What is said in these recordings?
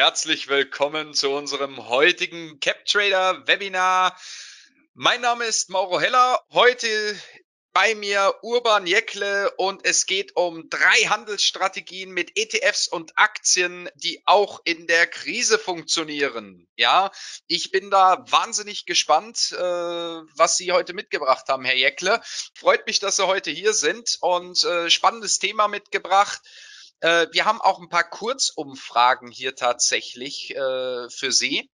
herzlich willkommen zu unserem heutigen CapTrader Webinar. Mein Name ist Mauro Heller. Heute bei mir Urban Jäckle und es geht um drei Handelsstrategien mit ETFs und Aktien, die auch in der Krise funktionieren. Ja, ich bin da wahnsinnig gespannt, äh, was Sie heute mitgebracht haben, Herr Jäckle. Freut mich, dass Sie heute hier sind und äh, spannendes Thema mitgebracht. Äh, wir haben auch ein paar Kurzumfragen hier tatsächlich äh, für Sie.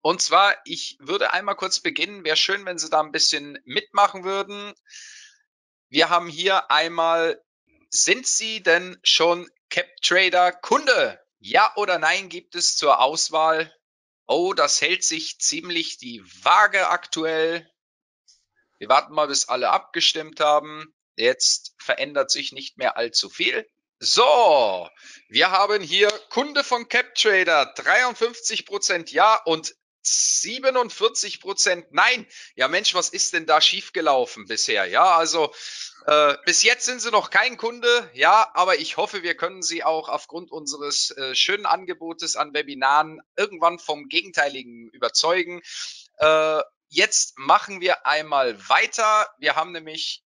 Und zwar, ich würde einmal kurz beginnen. Wäre schön, wenn Sie da ein bisschen mitmachen würden. Wir haben hier einmal, sind Sie denn schon CapTrader Kunde? Ja oder nein gibt es zur Auswahl. Oh, das hält sich ziemlich die Waage aktuell. Wir warten mal, bis alle abgestimmt haben. Jetzt verändert sich nicht mehr allzu viel. So, wir haben hier Kunde von CapTrader, 53% Ja und 47 Prozent nein. Ja Mensch, was ist denn da schiefgelaufen bisher? Ja, also äh, bis jetzt sind Sie noch kein Kunde, ja, aber ich hoffe, wir können Sie auch aufgrund unseres äh, schönen Angebotes an Webinaren irgendwann vom Gegenteiligen überzeugen. Äh, jetzt machen wir einmal weiter. Wir haben nämlich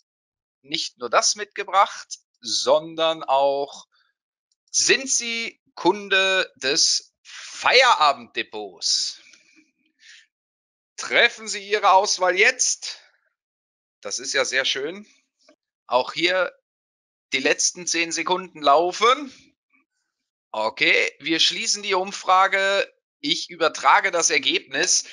nicht nur das mitgebracht, sondern auch, sind Sie Kunde des Feierabenddepots? Treffen Sie Ihre Auswahl jetzt. Das ist ja sehr schön. Auch hier die letzten zehn Sekunden laufen. Okay, wir schließen die Umfrage. Ich übertrage das Ergebnis.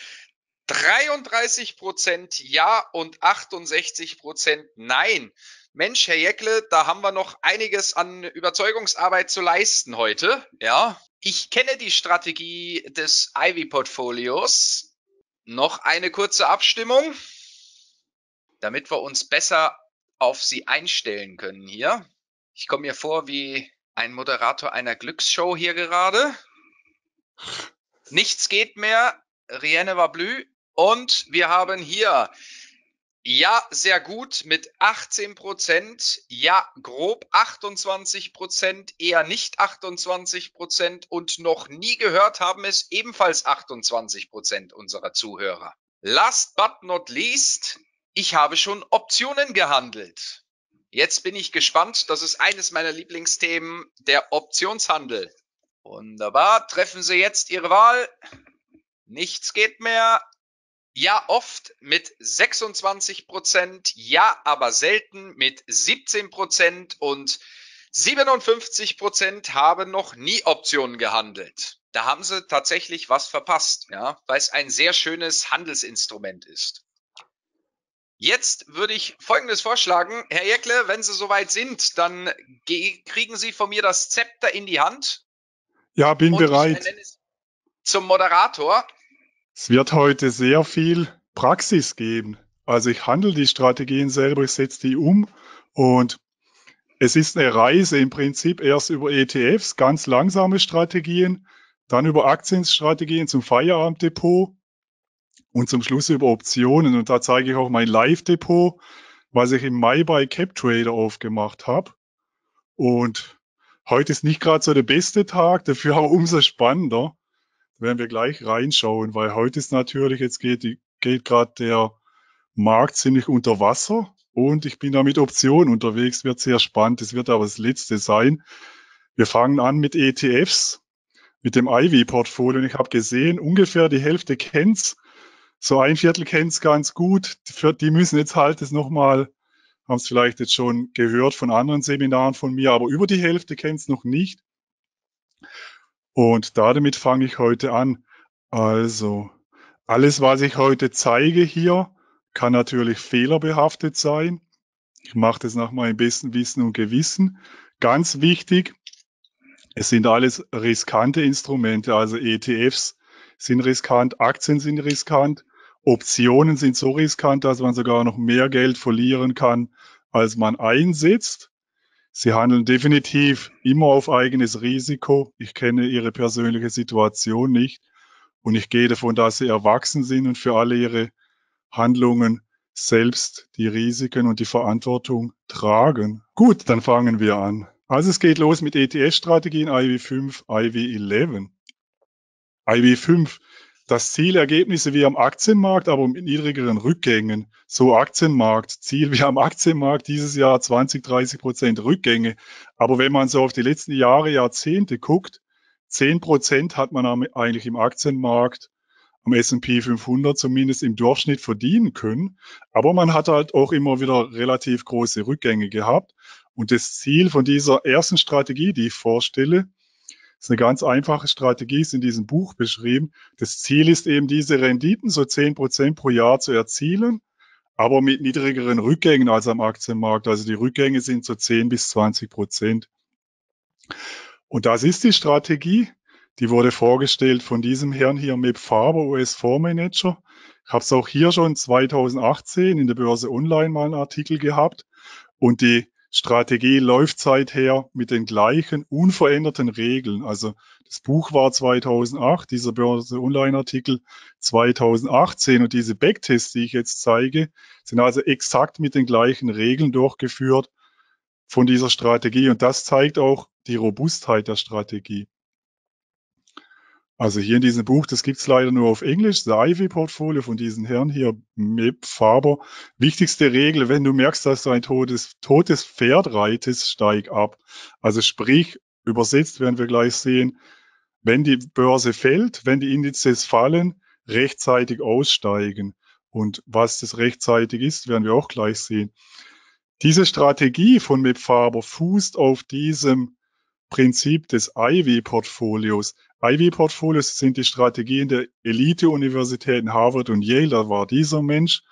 33 Prozent Ja und 68 Prozent Nein. Mensch, Herr Jäckle, da haben wir noch einiges an Überzeugungsarbeit zu leisten heute. Ja, ich kenne die Strategie des Ivy Portfolios. Noch eine kurze Abstimmung, damit wir uns besser auf sie einstellen können hier. Ich komme mir vor wie ein Moderator einer Glücksshow hier gerade. Nichts geht mehr. Rienne war blü. Und wir haben hier ja, sehr gut mit 18 Prozent. Ja, grob 28 Prozent, eher nicht 28 Prozent und noch nie gehört haben es ebenfalls 28 Prozent unserer Zuhörer. Last but not least, ich habe schon Optionen gehandelt. Jetzt bin ich gespannt. Das ist eines meiner Lieblingsthemen, der Optionshandel. Wunderbar. Treffen Sie jetzt Ihre Wahl. Nichts geht mehr. Ja, oft mit 26 Prozent, ja, aber selten mit 17 Prozent und 57 Prozent haben noch nie Optionen gehandelt. Da haben sie tatsächlich was verpasst, ja, weil es ein sehr schönes Handelsinstrument ist. Jetzt würde ich Folgendes vorschlagen. Herr Jäckle, wenn Sie soweit sind, dann kriegen Sie von mir das Zepter in die Hand. Ja, bin bereit. zum Moderator. Es wird heute sehr viel Praxis geben. Also ich handle die Strategien selber, ich setze die um und es ist eine Reise im Prinzip erst über ETFs, ganz langsame Strategien, dann über Aktienstrategien zum Feierabenddepot und zum Schluss über Optionen. Und da zeige ich auch mein Live-Depot, was ich im Mai bei CapTrader aufgemacht habe. Und heute ist nicht gerade so der beste Tag, dafür aber umso spannender werden wir gleich reinschauen, weil heute ist natürlich, jetzt geht, geht gerade der Markt ziemlich unter Wasser und ich bin da mit Optionen unterwegs, wird sehr spannend. Es wird aber das letzte sein. Wir fangen an mit ETFs, mit dem Ivy-Portfolio und ich habe gesehen, ungefähr die Hälfte kennt's, so ein Viertel kennt's ganz gut. Die müssen jetzt halt das nochmal, haben es vielleicht jetzt schon gehört von anderen Seminaren von mir, aber über die Hälfte kennt's noch nicht. Und damit fange ich heute an. Also, alles, was ich heute zeige hier, kann natürlich fehlerbehaftet sein. Ich mache das nach meinem besten Wissen und Gewissen. Ganz wichtig, es sind alles riskante Instrumente, also ETFs sind riskant, Aktien sind riskant, Optionen sind so riskant, dass man sogar noch mehr Geld verlieren kann, als man einsetzt. Sie handeln definitiv immer auf eigenes Risiko. Ich kenne Ihre persönliche Situation nicht und ich gehe davon, dass Sie erwachsen sind und für alle Ihre Handlungen selbst die Risiken und die Verantwortung tragen. Gut, dann fangen wir an. Also es geht los mit ETS-Strategien IV5, IV11. IW5, das Zielergebnisse wie am Aktienmarkt, aber mit niedrigeren Rückgängen. So Aktienmarkt, Ziel wie am Aktienmarkt dieses Jahr 20, 30 Prozent Rückgänge. Aber wenn man so auf die letzten Jahre, Jahrzehnte guckt, 10 Prozent hat man eigentlich im Aktienmarkt am S&P 500 zumindest im Durchschnitt verdienen können. Aber man hat halt auch immer wieder relativ große Rückgänge gehabt. Und das Ziel von dieser ersten Strategie, die ich vorstelle, ist eine ganz einfache Strategie, ist in diesem Buch beschrieben. Das Ziel ist eben, diese Renditen so 10 Prozent pro Jahr zu erzielen, aber mit niedrigeren Rückgängen als am Aktienmarkt. Also die Rückgänge sind so 10 bis 20 Prozent. Und das ist die Strategie. Die wurde vorgestellt von diesem Herrn hier, Meb Faber, US-Fondsmanager. Ich habe es auch hier schon 2018 in der Börse Online mal einen Artikel gehabt. Und die Strategie läuft seither mit den gleichen unveränderten Regeln. Also das Buch war 2008, dieser Börse Online Artikel 2018 und diese Backtests, die ich jetzt zeige, sind also exakt mit den gleichen Regeln durchgeführt von dieser Strategie und das zeigt auch die Robustheit der Strategie. Also hier in diesem Buch, das gibt's leider nur auf Englisch, das Ivy-Portfolio von diesen Herren hier, Meb Faber. Wichtigste Regel, wenn du merkst, dass du ein totes, totes Pferd reitest, steig ab. Also sprich, übersetzt werden wir gleich sehen, wenn die Börse fällt, wenn die Indizes fallen, rechtzeitig aussteigen. Und was das rechtzeitig ist, werden wir auch gleich sehen. Diese Strategie von Meb Faber fußt auf diesem Prinzip des Ivy-Portfolios. Ivy-Portfolios sind die Strategien der Elite-Universitäten Harvard und Yale. Da war dieser Mensch,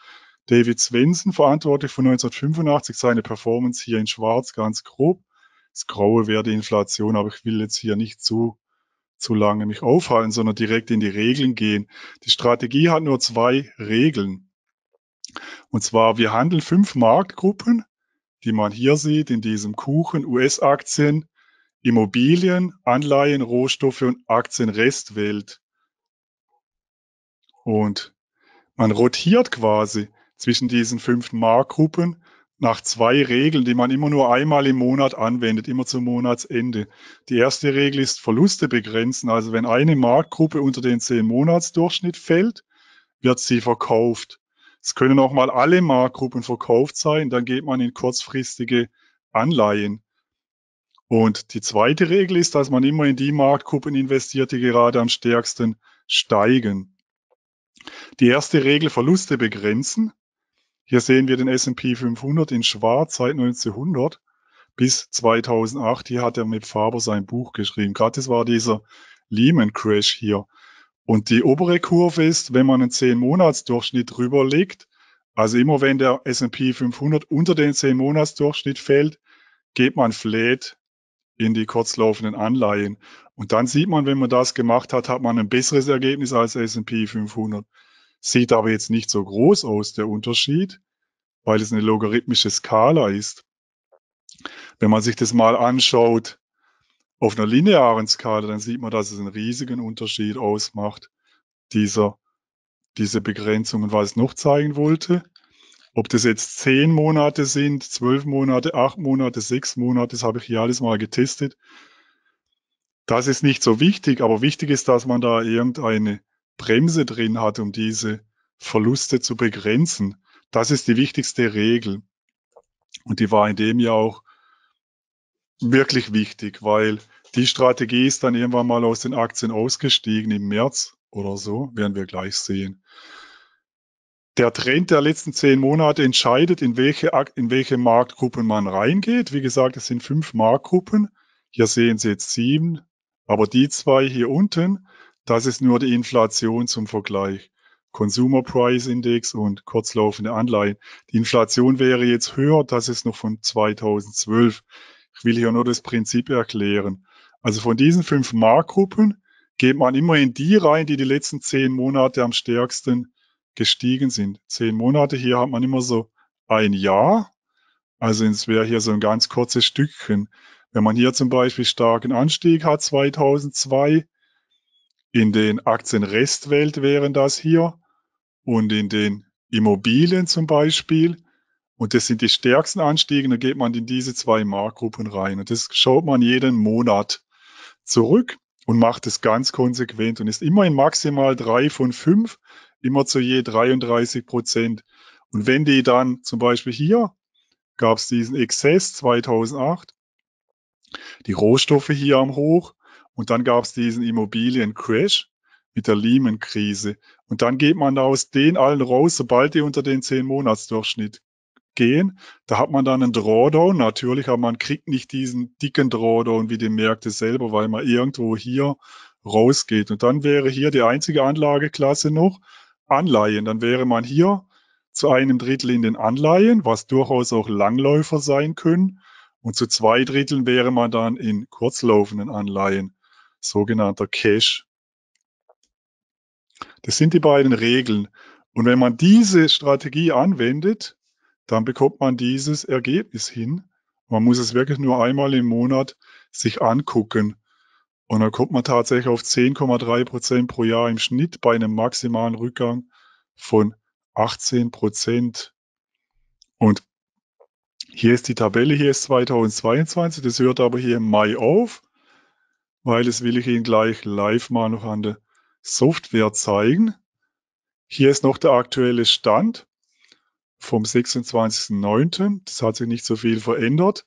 David Swenson, verantwortlich von 1985. Seine Performance hier in Schwarz ganz grob. Das Graue wäre die Inflation, aber ich will jetzt hier nicht zu, zu lange mich aufhalten, sondern direkt in die Regeln gehen. Die Strategie hat nur zwei Regeln. Und zwar, wir handeln fünf Marktgruppen, die man hier sieht in diesem Kuchen, US-Aktien, Immobilien, Anleihen, Rohstoffe und Aktienrestwelt. Und man rotiert quasi zwischen diesen fünf Marktgruppen nach zwei Regeln, die man immer nur einmal im Monat anwendet, immer zum Monatsende. Die erste Regel ist Verluste begrenzen. Also wenn eine Marktgruppe unter den zehn Monatsdurchschnitt fällt, wird sie verkauft. Es können auch mal alle Marktgruppen verkauft sein, dann geht man in kurzfristige Anleihen. Und die zweite Regel ist, dass man immer in die Marktgruppen investiert, die gerade am stärksten steigen. Die erste Regel Verluste begrenzen. Hier sehen wir den S&P 500 in schwarz seit 1900 bis 2008. Hier hat er mit Faber sein Buch geschrieben. Gerade das war dieser Lehman Crash hier. Und die obere Kurve ist, wenn man einen 10-Monats-Durchschnitt drüber legt, also immer wenn der S&P 500 unter den 10-Monats-Durchschnitt fällt, geht man flat in die kurzlaufenden Anleihen. Und dann sieht man, wenn man das gemacht hat, hat man ein besseres Ergebnis als S&P 500. Sieht aber jetzt nicht so groß aus, der Unterschied, weil es eine logarithmische Skala ist. Wenn man sich das mal anschaut auf einer linearen Skala, dann sieht man, dass es einen riesigen Unterschied ausmacht, dieser, diese Begrenzung. Und was ich noch zeigen wollte, ob das jetzt zehn Monate sind, zwölf Monate, acht Monate, sechs Monate, das habe ich hier alles mal getestet. Das ist nicht so wichtig, aber wichtig ist, dass man da irgendeine Bremse drin hat, um diese Verluste zu begrenzen. Das ist die wichtigste Regel. Und die war in dem Jahr auch wirklich wichtig, weil die Strategie ist dann irgendwann mal aus den Aktien ausgestiegen im März oder so, werden wir gleich sehen der Trend der letzten zehn Monate entscheidet, in welche, in welche Marktgruppen man reingeht. Wie gesagt, es sind fünf Marktgruppen. Hier sehen Sie jetzt sieben. Aber die zwei hier unten, das ist nur die Inflation zum Vergleich. Consumer Price Index und kurzlaufende Anleihen. Die Inflation wäre jetzt höher, das ist noch von 2012. Ich will hier nur das Prinzip erklären. Also von diesen fünf Marktgruppen geht man immer in die rein, die die letzten zehn Monate am stärksten gestiegen sind. Zehn Monate, hier hat man immer so ein Jahr. Also es wäre hier so ein ganz kurzes Stückchen. Wenn man hier zum Beispiel starken Anstieg hat, 2002, in den Aktienrestwelt wären das hier und in den Immobilien zum Beispiel. Und das sind die stärksten Anstiege, dann geht man in diese zwei Marktgruppen rein. Und das schaut man jeden Monat zurück. und macht es ganz konsequent und ist immer in maximal drei von fünf, immer zu je 33 Prozent. Und wenn die dann zum Beispiel hier gab es diesen Exzess 2008, die Rohstoffe hier am Hoch und dann gab es diesen Immobiliencrash mit der Lehman-Krise. Und dann geht man aus den allen raus, sobald die unter den 10-Monats-Durchschnitt gehen. Da hat man dann einen Drawdown. Natürlich, aber man kriegt nicht diesen dicken Drawdown wie die Märkte selber, weil man irgendwo hier rausgeht. Und dann wäre hier die einzige Anlageklasse noch Anleihen. Dann wäre man hier zu einem Drittel in den Anleihen, was durchaus auch Langläufer sein können. Und zu zwei Dritteln wäre man dann in kurzlaufenden Anleihen, sogenannter Cash. Das sind die beiden Regeln. Und wenn man diese Strategie anwendet, dann bekommt man dieses Ergebnis hin. Man muss es wirklich nur einmal im Monat sich angucken. Und dann kommt man tatsächlich auf 10,3 Prozent pro Jahr im Schnitt bei einem maximalen Rückgang von 18 Prozent. Und hier ist die Tabelle, hier ist 2022, das hört aber hier im Mai auf, weil das will ich Ihnen gleich live mal noch an der Software zeigen. Hier ist noch der aktuelle Stand vom 26.09. Das hat sich nicht so viel verändert.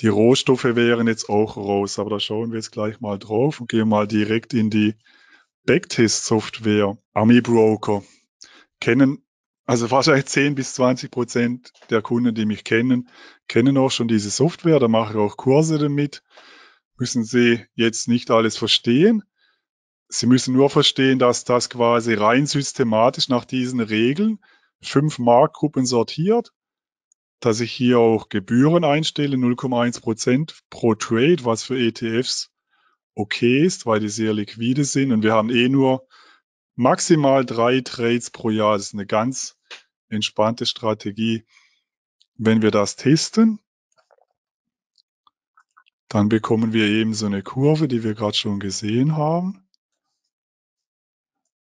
Die Rohstoffe wären jetzt auch raus, aber da schauen wir jetzt gleich mal drauf und gehen mal direkt in die Backtest-Software. Ami Broker kennen, also wahrscheinlich 10 bis 20 Prozent der Kunden, die mich kennen, kennen auch schon diese Software. Da mache ich auch Kurse damit. Müssen Sie jetzt nicht alles verstehen. Sie müssen nur verstehen, dass das quasi rein systematisch nach diesen Regeln fünf Marktgruppen sortiert, dass ich hier auch Gebühren einstelle, 0,1 Prozent pro Trade, was für ETFs okay ist, weil die sehr liquide sind und wir haben eh nur maximal drei Trades pro Jahr. Das ist eine ganz entspannte Strategie. Wenn wir das testen, dann bekommen wir eben so eine Kurve, die wir gerade schon gesehen haben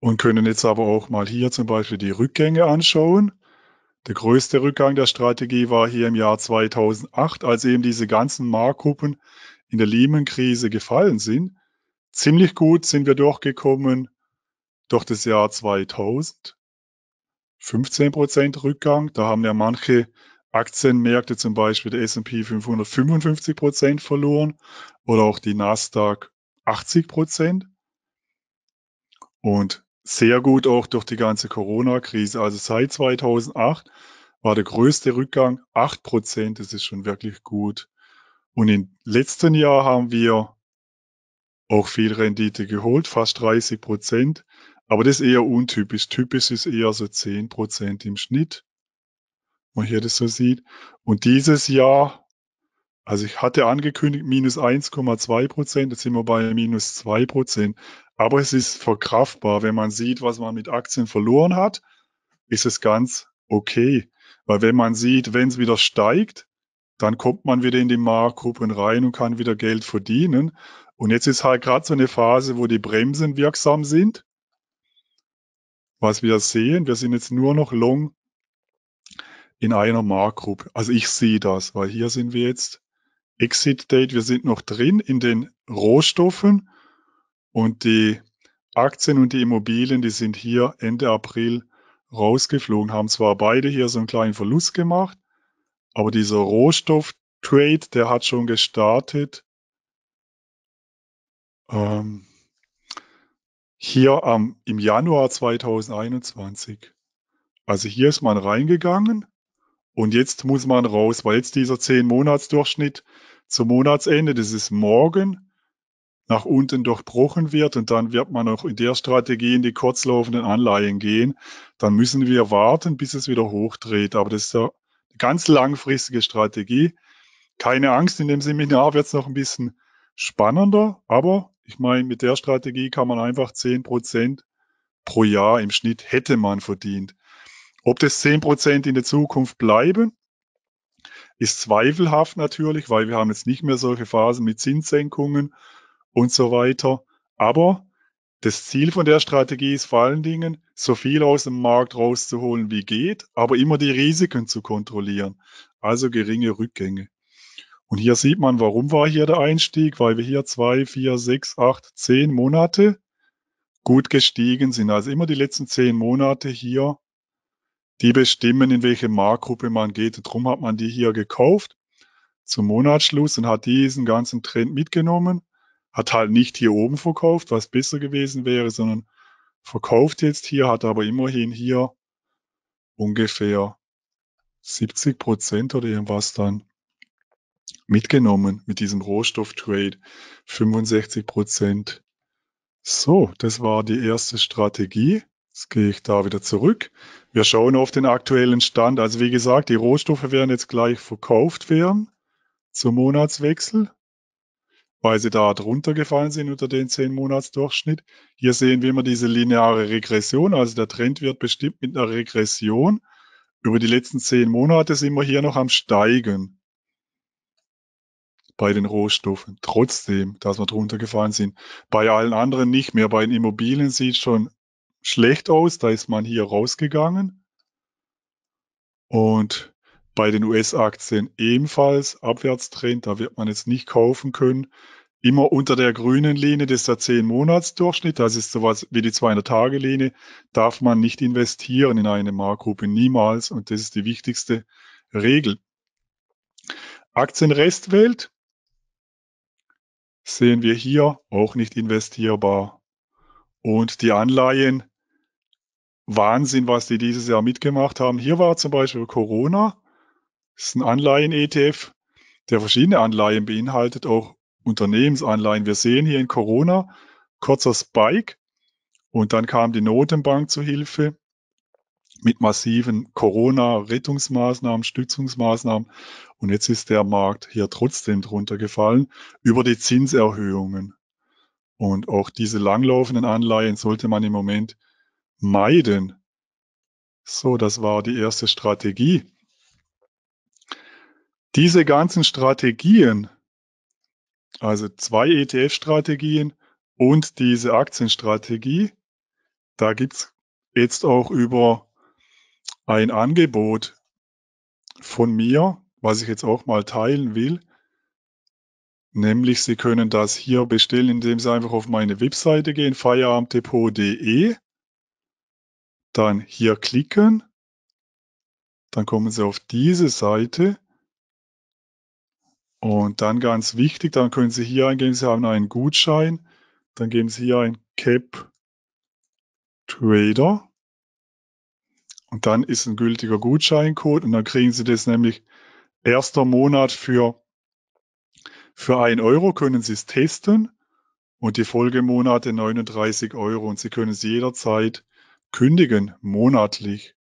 und können jetzt aber auch mal hier zum Beispiel die Rückgänge anschauen. Der größte Rückgang der Strategie war hier im Jahr 2008, als eben diese ganzen Marktgruppen in der Lehman-Krise gefallen sind. Ziemlich gut sind wir durchgekommen durch das Jahr 2000. 15% Rückgang. Da haben ja manche Aktienmärkte, zum Beispiel der S&P 500, 55% verloren oder auch die Nasdaq 80 Und sehr gut auch durch die ganze Corona-Krise. Also seit 2008 war der größte Rückgang 8 Prozent. Das ist schon wirklich gut. Und im letzten Jahr haben wir auch viel Rendite geholt, fast 30 Prozent. Aber das ist eher untypisch. Typisch ist eher so 10 Prozent im Schnitt. Man hier das so sieht. Und dieses Jahr, also ich hatte angekündigt minus 1,2 Prozent, jetzt sind wir bei minus 2 Prozent. Aber es ist verkraftbar. Wenn man sieht, was man mit Aktien verloren hat, ist es ganz okay. Weil wenn man sieht, wenn es wieder steigt, dann kommt man wieder in die Marktgruppen rein und kann wieder Geld verdienen. Und jetzt ist halt gerade so eine Phase, wo die Bremsen wirksam sind. Was wir sehen, wir sind jetzt nur noch long in einer Marktgruppe. Also ich sehe das, weil hier sind wir jetzt Exit Date, wir sind noch drin in den Rohstoffen und die Aktien und die Immobilien, die sind hier Ende April rausgeflogen, haben zwar beide hier so einen kleinen Verlust gemacht, aber dieser Rohstoff-Trade, der hat schon gestartet. Ähm, hier am, im Januar 2021. Also hier ist man reingegangen und jetzt muss man raus, weil jetzt dieser 10-Monats-Durchschnitt zum Monatsende, das ist morgen, nach unten durchbrochen wird und dann wird man auch in der Strategie in die kurzlaufenden Anleihen gehen, dann müssen wir warten, bis es wieder hochdreht. Aber das ist eine ganz langfristige Strategie. Keine Angst, in dem Seminar wird es noch ein bisschen spannender, aber ich meine, mit der Strategie kann man einfach 10 Prozent pro Jahr im Schnitt hätte man verdient. Ob das 10 Prozent in der Zukunft bleiben, ist zweifelhaft natürlich, weil wir haben jetzt nicht mehr solche Phasen mit Zinssenkungen und so weiter. Aber das Ziel von der Strategie ist vor allen Dingen, so viel aus dem Markt rauszuholen wie geht, aber immer die Risiken zu kontrollieren, also geringe Rückgänge. Und hier sieht man, warum war hier der Einstieg, weil wir hier zwei, vier, sechs, acht, zehn Monate gut gestiegen sind. Also immer die letzten zehn Monate hier, die bestimmen, in welche Marktgruppe man geht. Darum hat man die hier gekauft zum Monatsschluss und hat diesen ganzen Trend mitgenommen, hat halt nicht hier oben verkauft, was besser gewesen wäre, sondern verkauft jetzt hier, hat aber immerhin hier ungefähr 70 Prozent oder irgendwas dann mitgenommen mit diesem Rohstofftrade. 65 Prozent. So, das war die erste Strategie. Jetzt gehe ich da wieder zurück. Wir schauen auf den aktuellen Stand. Also wie gesagt, die Rohstoffe werden jetzt gleich verkauft werden zum Monatswechsel, weil sie da drunter gefallen sind unter den 10 Monatsdurchschnitt. Hier sehen wir immer diese lineare Regression. Also der Trend wird bestimmt mit einer Regression. Über die letzten 10 Monate sind wir hier noch am Steigen bei den Rohstoffen, trotzdem, dass wir drunter gefallen sind. Bei allen anderen nicht mehr. Bei den Immobilien sieht schon schlecht aus, da ist man hier rausgegangen. Und bei den US-Aktien ebenfalls Abwärtstrend, da wird man jetzt nicht kaufen können. Immer unter der grünen Linie, das ist der 10-Monats-Durchschnitt, das ist sowas wie die 200-Tage-Linie, darf man nicht investieren in eine Marktgruppe, niemals. Und das ist die wichtigste Regel. Aktienrestwelt, sehen wir hier auch nicht investierbar. Und die Anleihen, Wahnsinn, was die dieses Jahr mitgemacht haben. Hier war zum Beispiel Corona, das ist ein Anleihen-ETF, der verschiedene Anleihen beinhaltet, auch Unternehmensanleihen. Wir sehen hier in Corona kurzer Spike und dann kam die Notenbank zu Hilfe mit massiven Corona-Rettungsmaßnahmen, Stützungsmaßnahmen. Und jetzt ist der Markt hier trotzdem drunter gefallen über die Zinserhöhungen. Und auch diese langlaufenden Anleihen sollte man im Moment meiden. So, das war die erste Strategie. Diese ganzen Strategien, also zwei ETF-Strategien und diese Aktienstrategie, da gibt's jetzt auch über ein Angebot von mir, was ich jetzt auch mal teilen will. Nämlich, Sie können das hier bestellen, indem Sie einfach auf meine Webseite gehen, feierabenddepot.de, dann hier klicken, dann kommen Sie auf diese Seite und dann ganz wichtig, dann können Sie hier eingeben, Sie haben einen Gutschein, dann geben Sie hier ein Cap Trader. Und dann ist ein gültiger Gutscheincode. Und dann kriegen Sie das nämlich erster Monat für, für ein Euro können Sie es testen. Und die Folgemonate 39 Euro. Und Sie können es jederzeit kündigen, monatlich.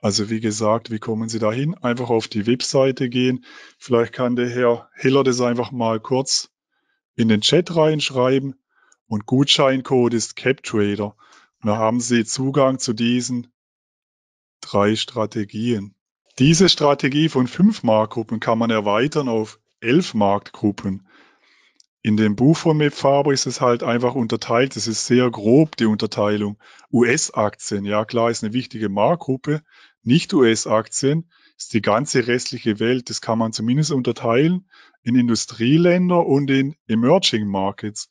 Also wie gesagt, wie kommen Sie dahin? Einfach auf die Webseite gehen. Vielleicht kann der Herr Heller das einfach mal kurz in den Chat reinschreiben. Und Gutscheincode ist CapTrader. Da haben Sie Zugang zu diesen drei Strategien. Diese Strategie von fünf Marktgruppen kann man erweitern auf elf Marktgruppen. In dem Buch von Mep ist es halt einfach unterteilt. Es ist sehr grob, die Unterteilung. US-Aktien, ja klar, ist eine wichtige Marktgruppe. Nicht-US-Aktien ist die ganze restliche Welt. Das kann man zumindest unterteilen in Industrieländer und in Emerging Markets.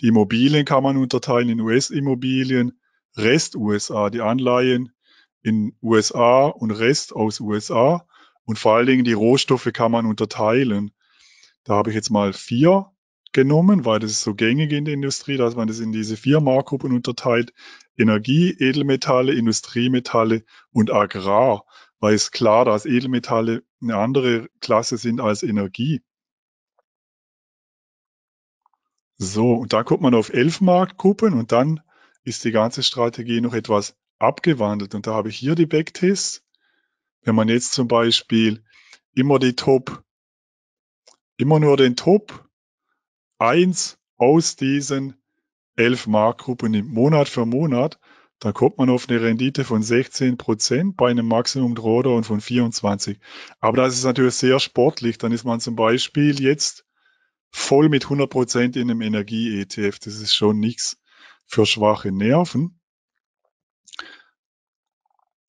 Die Immobilien kann man unterteilen in US-Immobilien, Rest-USA, die Anleihen in USA und Rest aus USA. Und vor allen Dingen die Rohstoffe kann man unterteilen. Da habe ich jetzt mal vier genommen, weil das ist so gängig in der Industrie, dass man das in diese vier Marktgruppen unterteilt. Energie, Edelmetalle, Industriemetalle und Agrar, weil es klar, dass Edelmetalle eine andere Klasse sind als Energie. So, und da kommt man auf elf Marktgruppen und dann ist die ganze Strategie noch etwas abgewandelt. Und da habe ich hier die Backtests. Wenn man jetzt zum Beispiel immer die Top, immer nur den Top 1 aus diesen elf Marktgruppen nimmt, Monat für Monat, dann kommt man auf eine Rendite von 16 Prozent bei einem Maximum Drawdown von 24. Aber das ist natürlich sehr sportlich. Dann ist man zum Beispiel jetzt voll mit 100 Prozent in einem Energie-ETF. Das ist schon nichts für schwache Nerven.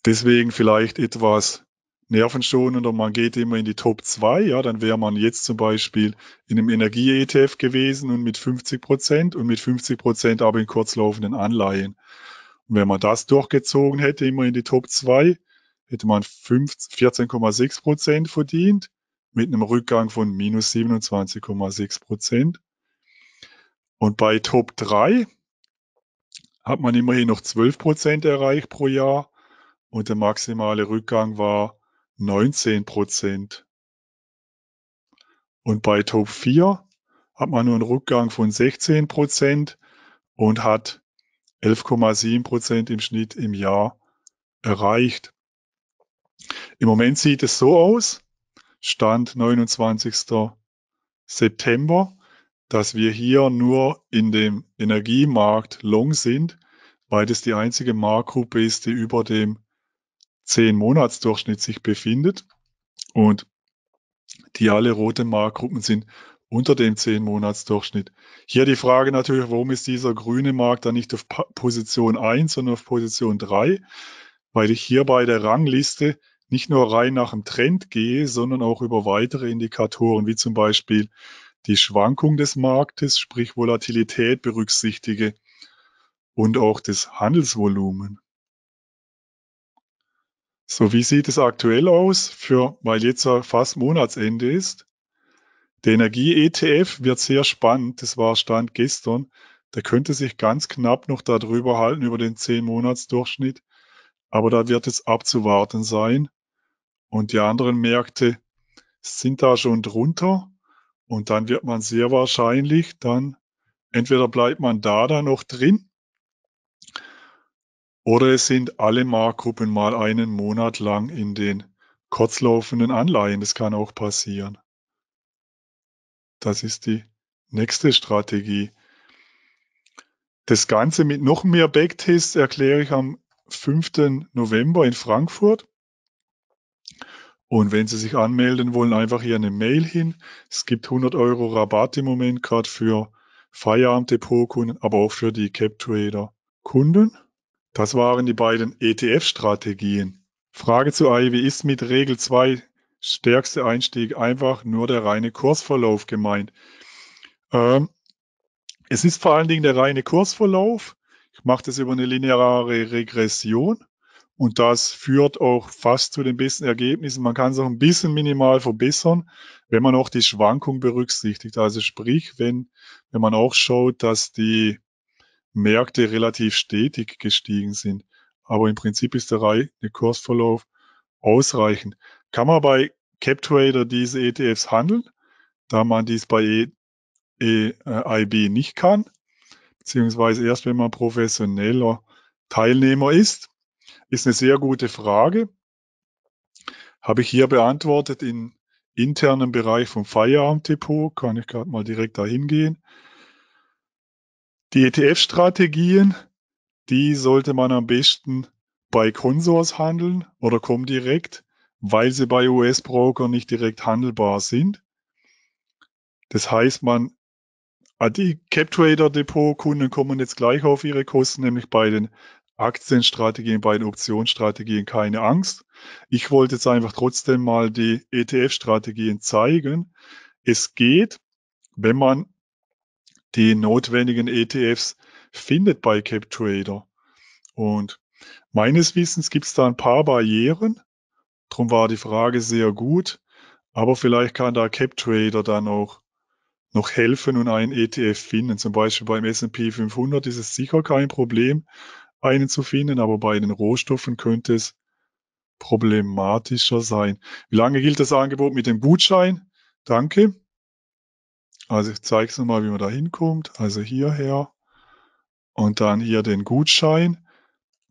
Deswegen vielleicht etwas nervenschonender, man geht immer in die Top 2, ja, dann wäre man jetzt zum Beispiel in einem Energie-ETF gewesen und mit 50 Prozent und mit 50 Prozent aber in kurzlaufenden Anleihen. Und wenn man das durchgezogen hätte, immer in die Top 2, hätte man 14,6 Prozent verdient mit einem Rückgang von minus 27,6 Prozent. Und bei Top 3 hat man immerhin noch 12 Prozent erreicht pro Jahr und der maximale Rückgang war 19 Prozent. Und bei Top 4 hat man nur einen Rückgang von 16 Prozent und hat 11,7 Prozent im Schnitt im Jahr erreicht. Im Moment sieht es so aus, Stand 29. September, dass wir hier nur in dem Energiemarkt long sind, weil das die einzige Marktgruppe ist, die über dem 10-Monats-Durchschnitt sich befindet. Und die alle roten Marktgruppen sind unter dem 10-Monats-Durchschnitt. Hier die Frage natürlich, warum ist dieser grüne Markt dann nicht auf Position 1, sondern auf Position 3? Weil ich hier bei der Rangliste nicht nur rein nach dem Trend gehe, sondern auch über weitere Indikatoren, wie zum Beispiel die Schwankung des Marktes, sprich Volatilität berücksichtige und auch das Handelsvolumen. So, wie sieht es aktuell aus, für, weil jetzt fast Monatsende ist? Der Energie-ETF wird sehr spannend. Das war Stand gestern. Der könnte sich ganz knapp noch darüber halten, über den 10-Monats-Durchschnitt. Aber da wird es abzuwarten sein. Und die anderen Märkte sind da schon drunter. Und dann wird man sehr wahrscheinlich dann, entweder bleibt man da dann noch drin, oder es sind alle Marktgruppen mal einen Monat lang in den kurzlaufenden Anleihen. Das kann auch passieren. Das ist die nächste Strategie. Das Ganze mit noch mehr Backtests erkläre ich am 5. November in Frankfurt. Und wenn Sie sich anmelden wollen, einfach hier eine Mail hin. Es gibt 100 Euro Rabatt im Moment gerade für Feierabend-Depot-Kunden, aber auch für die Cap-Trader-Kunden. Das waren die beiden ETF-Strategien. Frage zu wie ist mit Regel 2 stärkste Einstieg einfach nur der reine Kursverlauf gemeint? Ähm, es ist vor allen Dingen der reine Kursverlauf. Ich mache das über eine lineare Regression. Und das führt auch fast zu den besten Ergebnissen. Man kann es auch ein bisschen minimal verbessern, wenn man auch die Schwankung berücksichtigt. Also sprich, wenn, wenn man auch schaut, dass die Märkte relativ stetig gestiegen sind. Aber im Prinzip ist der reine Kursverlauf ausreichend. Kann man bei CapTrader diese ETFs handeln, da man dies bei e, e, äh, IB nicht kann, beziehungsweise erst wenn man professioneller Teilnehmer ist. Ist eine sehr gute Frage. Habe ich hier beantwortet in internen Bereich vom Feierabenddepot. Kann ich gerade mal direkt dahin gehen. Die ETF-Strategien, die sollte man am besten bei Consors handeln oder Comdirect, weil sie bei US-Broker nicht direkt handelbar sind. Das heißt, man, ah, die CapTrader-Depot-Kunden kommen jetzt gleich auf ihre Kosten, nämlich bei den Aktienstrategien, bei den Optionsstrategien keine Angst. Ich wollte jetzt einfach trotzdem mal die ETF-Strategien zeigen. Es geht, wenn man die notwendigen ETFs findet bei CapTrader. Und meines Wissens gibt es da ein paar Barrieren. Darum war die Frage sehr gut. Aber vielleicht kann da CapTrader dann auch noch helfen und einen ETF finden. Zum Beispiel beim S&P 500 ist es sicher kein Problem, einen zu finden, aber bei den Rohstoffen könnte es problematischer sein. Wie lange gilt das Angebot mit dem Gutschein? Danke. Also ich zeige es nochmal, wie man da hinkommt. Also hierher und dann hier den Gutschein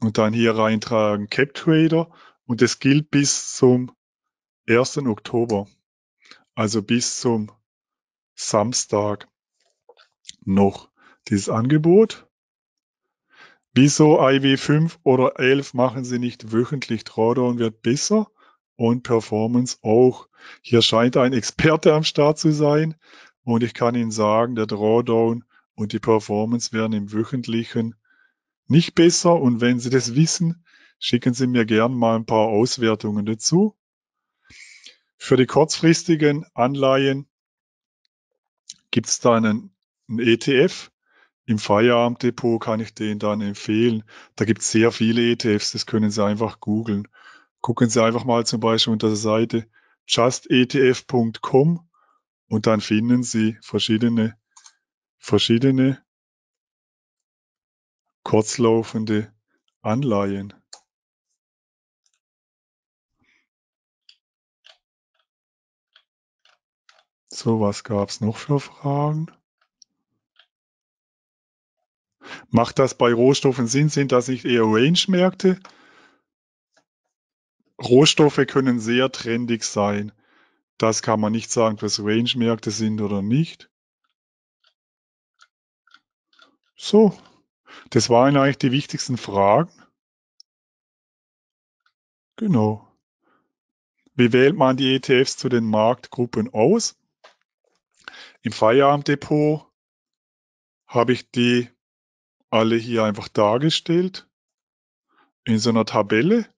und dann hier reintragen CapTrader und es gilt bis zum 1. Oktober. Also bis zum Samstag noch dieses Angebot. Wieso IW5 oder 11 machen Sie nicht wöchentlich? Drawdown wird besser und Performance auch. Hier scheint ein Experte am Start zu sein und ich kann Ihnen sagen, der Drawdown und die Performance werden im wöchentlichen nicht besser und wenn Sie das wissen, schicken Sie mir gern mal ein paar Auswertungen dazu. Für die kurzfristigen Anleihen gibt es dann einen, einen ETF. Im Feierabenddepot kann ich den dann empfehlen. Da gibt es sehr viele ETFs, das können Sie einfach googeln. Gucken Sie einfach mal zum Beispiel unter der Seite justetf.com und dann finden Sie verschiedene, verschiedene kurzlaufende Anleihen. So, was gab's noch für Fragen? Macht das bei Rohstoffen Sinn? Sind das nicht eher Range-Märkte? Rohstoffe können sehr trendig sein. Das kann man nicht sagen, dass Range-Märkte sind oder nicht. So, das waren eigentlich die wichtigsten Fragen. Genau. Wie wählt man die ETFs zu den Marktgruppen aus? Im Feierabenddepot habe ich die alle hier einfach dargestellt in so einer Tabelle.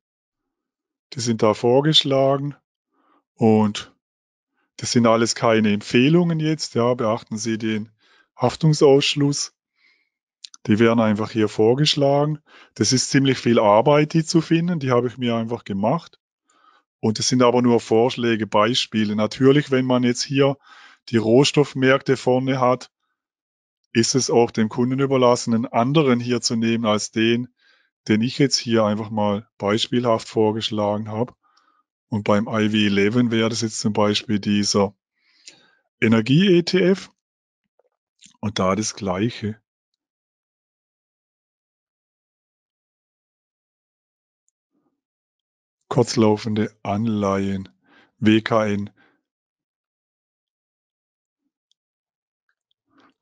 Die sind da vorgeschlagen und das sind alles keine Empfehlungen jetzt. Ja, beachten Sie den Haftungsausschluss. Die werden einfach hier vorgeschlagen. Das ist ziemlich viel Arbeit, die zu finden. Die habe ich mir einfach gemacht. Und es sind aber nur Vorschläge, Beispiele. Natürlich, wenn man jetzt hier die Rohstoffmärkte vorne hat, ist es auch dem Kunden überlassen, einen anderen hier zu nehmen als den, den ich jetzt hier einfach mal beispielhaft vorgeschlagen habe. Und beim IV11 wäre das jetzt zum Beispiel dieser Energie-ETF. Und da das gleiche. Kurzlaufende Anleihen, WKN.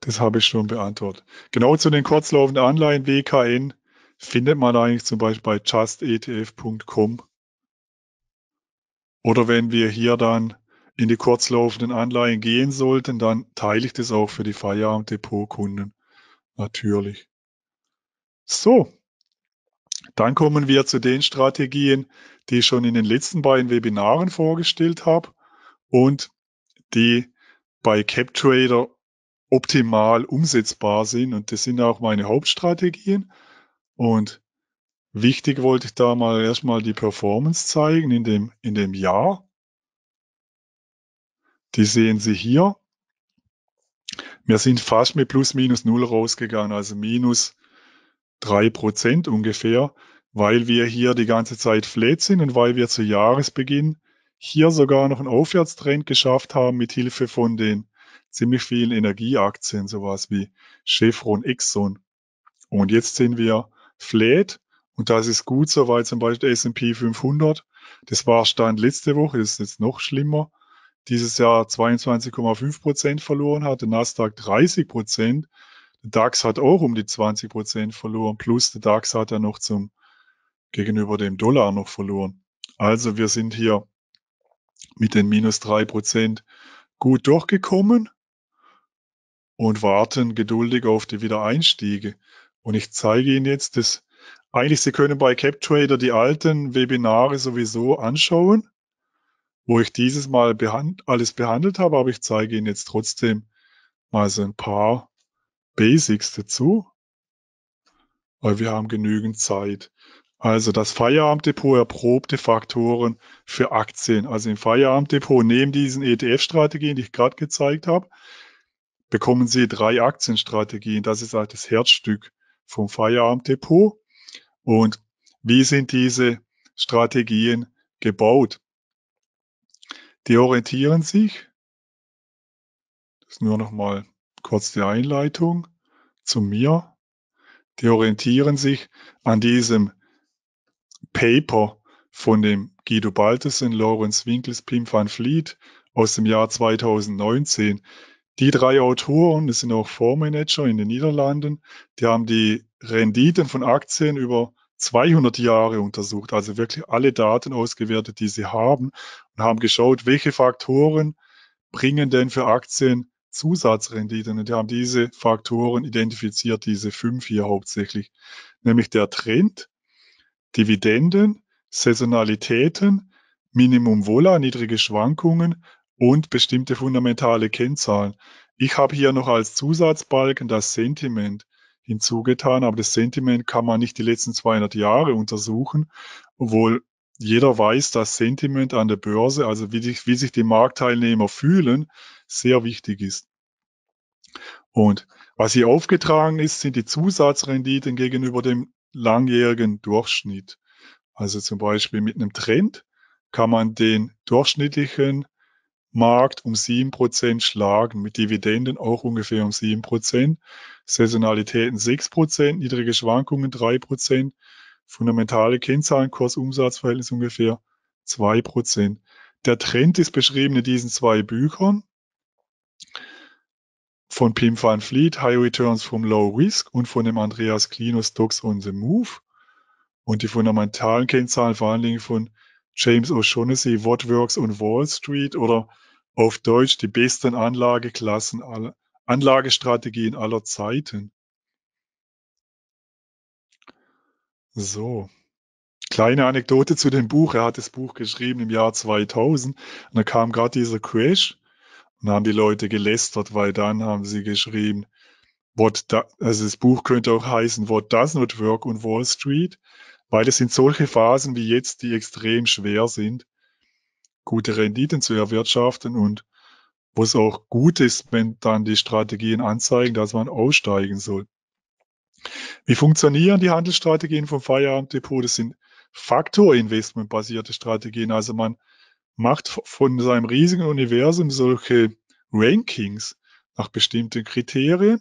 Das habe ich schon beantwortet. Genau zu den kurzlaufenden Anleihen WKN findet man eigentlich zum Beispiel bei justetf.com. Oder wenn wir hier dann in die kurzlaufenden Anleihen gehen sollten, dann teile ich das auch für die Feierabend-Depot-Kunden. Natürlich. So. Dann kommen wir zu den Strategien, die ich schon in den letzten beiden Webinaren vorgestellt habe und die bei CapTrader optimal umsetzbar sind. Und das sind auch meine Hauptstrategien. Und wichtig wollte ich da mal erstmal die Performance zeigen in dem, in dem Jahr. Die sehen Sie hier. Wir sind fast mit plus minus null rausgegangen, also minus drei Prozent ungefähr, weil wir hier die ganze Zeit flat sind und weil wir zu Jahresbeginn hier sogar noch einen Aufwärtstrend geschafft haben mit Hilfe von den ziemlich vielen Energieaktien, sowas wie Chevron, Exxon. Und jetzt sind wir flat und das ist gut so, weil zum Beispiel S&P 500, das war Stand letzte Woche, das ist jetzt noch schlimmer, dieses Jahr 22,5 Prozent verloren hat, der Nasdaq 30 Prozent, der DAX hat auch um die 20 Prozent verloren, plus der DAX hat ja noch zum gegenüber dem Dollar noch verloren. Also wir sind hier mit den minus drei Prozent gut durchgekommen und warten geduldig auf die Wiedereinstiege. Und ich zeige Ihnen jetzt das. Eigentlich, Sie können bei CapTrader die alten Webinare sowieso anschauen, wo ich dieses Mal behand alles behandelt habe, aber ich zeige Ihnen jetzt trotzdem mal so ein paar Basics dazu, weil wir haben genügend Zeit. Also das Feierabenddepot erprobte Faktoren für Aktien. Also im Feierabenddepot neben diesen ETF-Strategien, die ich gerade gezeigt habe, bekommen Sie drei Aktienstrategien. Das ist halt das Herzstück vom Feierabenddepot. Und wie sind diese Strategien gebaut? Die orientieren sich, das ist nur noch mal kurz die Einleitung zu mir, die orientieren sich an diesem Paper von dem Guido Baltussen, Lawrence Winkels, Pim van Vliet aus dem Jahr 2019. Die drei Autoren, das sind auch Fondsmanager in den Niederlanden, die haben die Renditen von Aktien über 200 Jahre untersucht, also wirklich alle Daten ausgewertet, die sie haben und haben geschaut, welche Faktoren bringen denn für Aktien Zusatzrenditen. Und die haben diese Faktoren identifiziert, diese fünf hier hauptsächlich, nämlich der Trend, Dividenden, Saisonalitäten, Minimum Vola, niedrige Schwankungen und bestimmte fundamentale Kennzahlen. Ich habe hier noch als Zusatzbalken das Sentiment hinzugetan, aber das Sentiment kann man nicht die letzten 200 Jahre untersuchen, obwohl jeder weiß, dass Sentiment an der Börse, also wie, die, wie sich die Marktteilnehmer fühlen, sehr wichtig ist. Und was hier aufgetragen ist, sind die Zusatzrenditen gegenüber dem langjährigen Durchschnitt. Also zum Beispiel mit einem Trend kann man den durchschnittlichen Markt um sieben Prozent schlagen, mit Dividenden auch ungefähr um sieben Prozent, Saisonalitäten sechs Prozent, niedrige Schwankungen drei Prozent, fundamentale Kennzahlen, Kurs-Umsatz-Verhältnis ungefähr zwei Prozent. Der Trend ist beschrieben in diesen zwei Büchern von Pim van Fleet, High Returns from Low Risk und von dem Andreas Klino, Stocks on the Move. Und die fundamentalen Kennzahlen vor allen Dingen von James O'Shaughnessy, What Works on Wall Street oder auf Deutsch die besten Anlageklassen, Anlagestrategien aller Zeiten. So. Kleine Anekdote zu dem Buch. Er hat das Buch geschrieben im Jahr 2000 und da kam gerade dieser Crash und haben die Leute gelästert, weil dann haben sie geschrieben, what da, also das Buch könnte auch heißen, What Does Not Work on Wall Street, weil es sind solche Phasen wie jetzt, die extrem schwer sind, gute Renditen zu erwirtschaften und wo es auch gut ist, wenn dann die Strategien anzeigen, dass man aussteigen soll. Wie funktionieren die Handelsstrategien vom Feierabenddepot? Das sind Faktorinvestment-basierte Strategien. Also man macht von seinem riesigen Universum solche Rankings nach bestimmten Kriterien,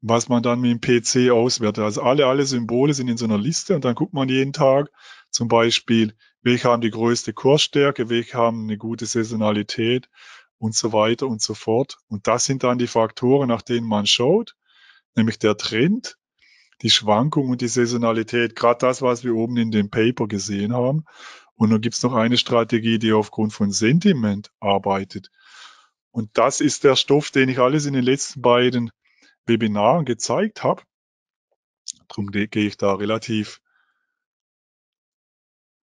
was man dann mit dem PC auswertet. Also alle, alle Symbole sind in so einer Liste und dann guckt man jeden Tag zum Beispiel, welche haben die größte Kursstärke, welche haben eine gute Saisonalität und so weiter und so fort. Und das sind dann die Faktoren, nach denen man schaut, nämlich der Trend, die Schwankung und die Saisonalität, gerade das, was wir oben in dem Paper gesehen haben. Und dann gibt es noch eine Strategie, die aufgrund von Sentiment arbeitet. Und das ist der Stoff, den ich alles in den letzten beiden Webinaren gezeigt habe. Darum gehe ich da relativ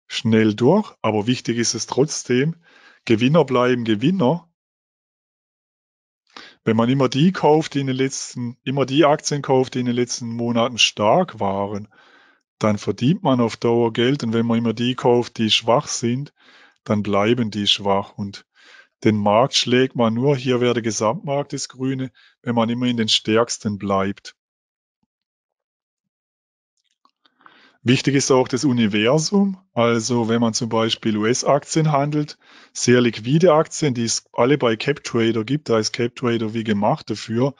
schnell durch. Aber wichtig ist es trotzdem, Gewinner bleiben Gewinner. Wenn man immer die kauft, die in den letzten, immer die Aktien kauft, die in den letzten Monaten stark waren, dann verdient man auf Dauer Geld. Und wenn man immer die kauft, die schwach sind, dann bleiben die schwach. Und den Markt schlägt man nur, hier wäre der Gesamtmarkt das Grüne, wenn man immer in den stärksten bleibt. Wichtig ist auch das Universum. Also wenn man zum Beispiel US-Aktien handelt, sehr liquide Aktien, die es alle bei CapTrader gibt, da ist CapTrader wie gemacht dafür,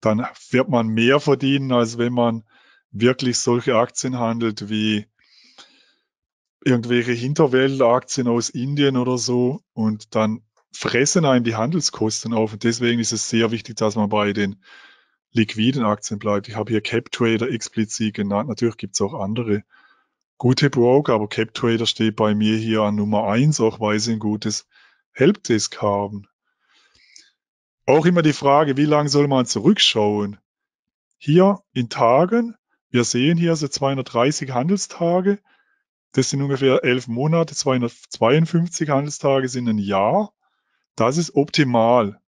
dann wird man mehr verdienen, als wenn man wirklich solche Aktien handelt wie irgendwelche Hinterweltaktien aus Indien oder so und dann fressen einem die Handelskosten auf und deswegen ist es sehr wichtig, dass man bei den liquiden Aktien bleibt. Ich habe hier CapTrader explizit genannt. Natürlich gibt es auch andere gute Broker, aber CapTrader steht bei mir hier an Nummer eins, auch weil sie ein gutes Helpdesk haben. Auch immer die Frage, wie lange soll man zurückschauen? Hier in Tagen wir sehen hier so 230 Handelstage. Das sind ungefähr elf Monate, 252 Handelstage sind ein Jahr. Das ist optimal.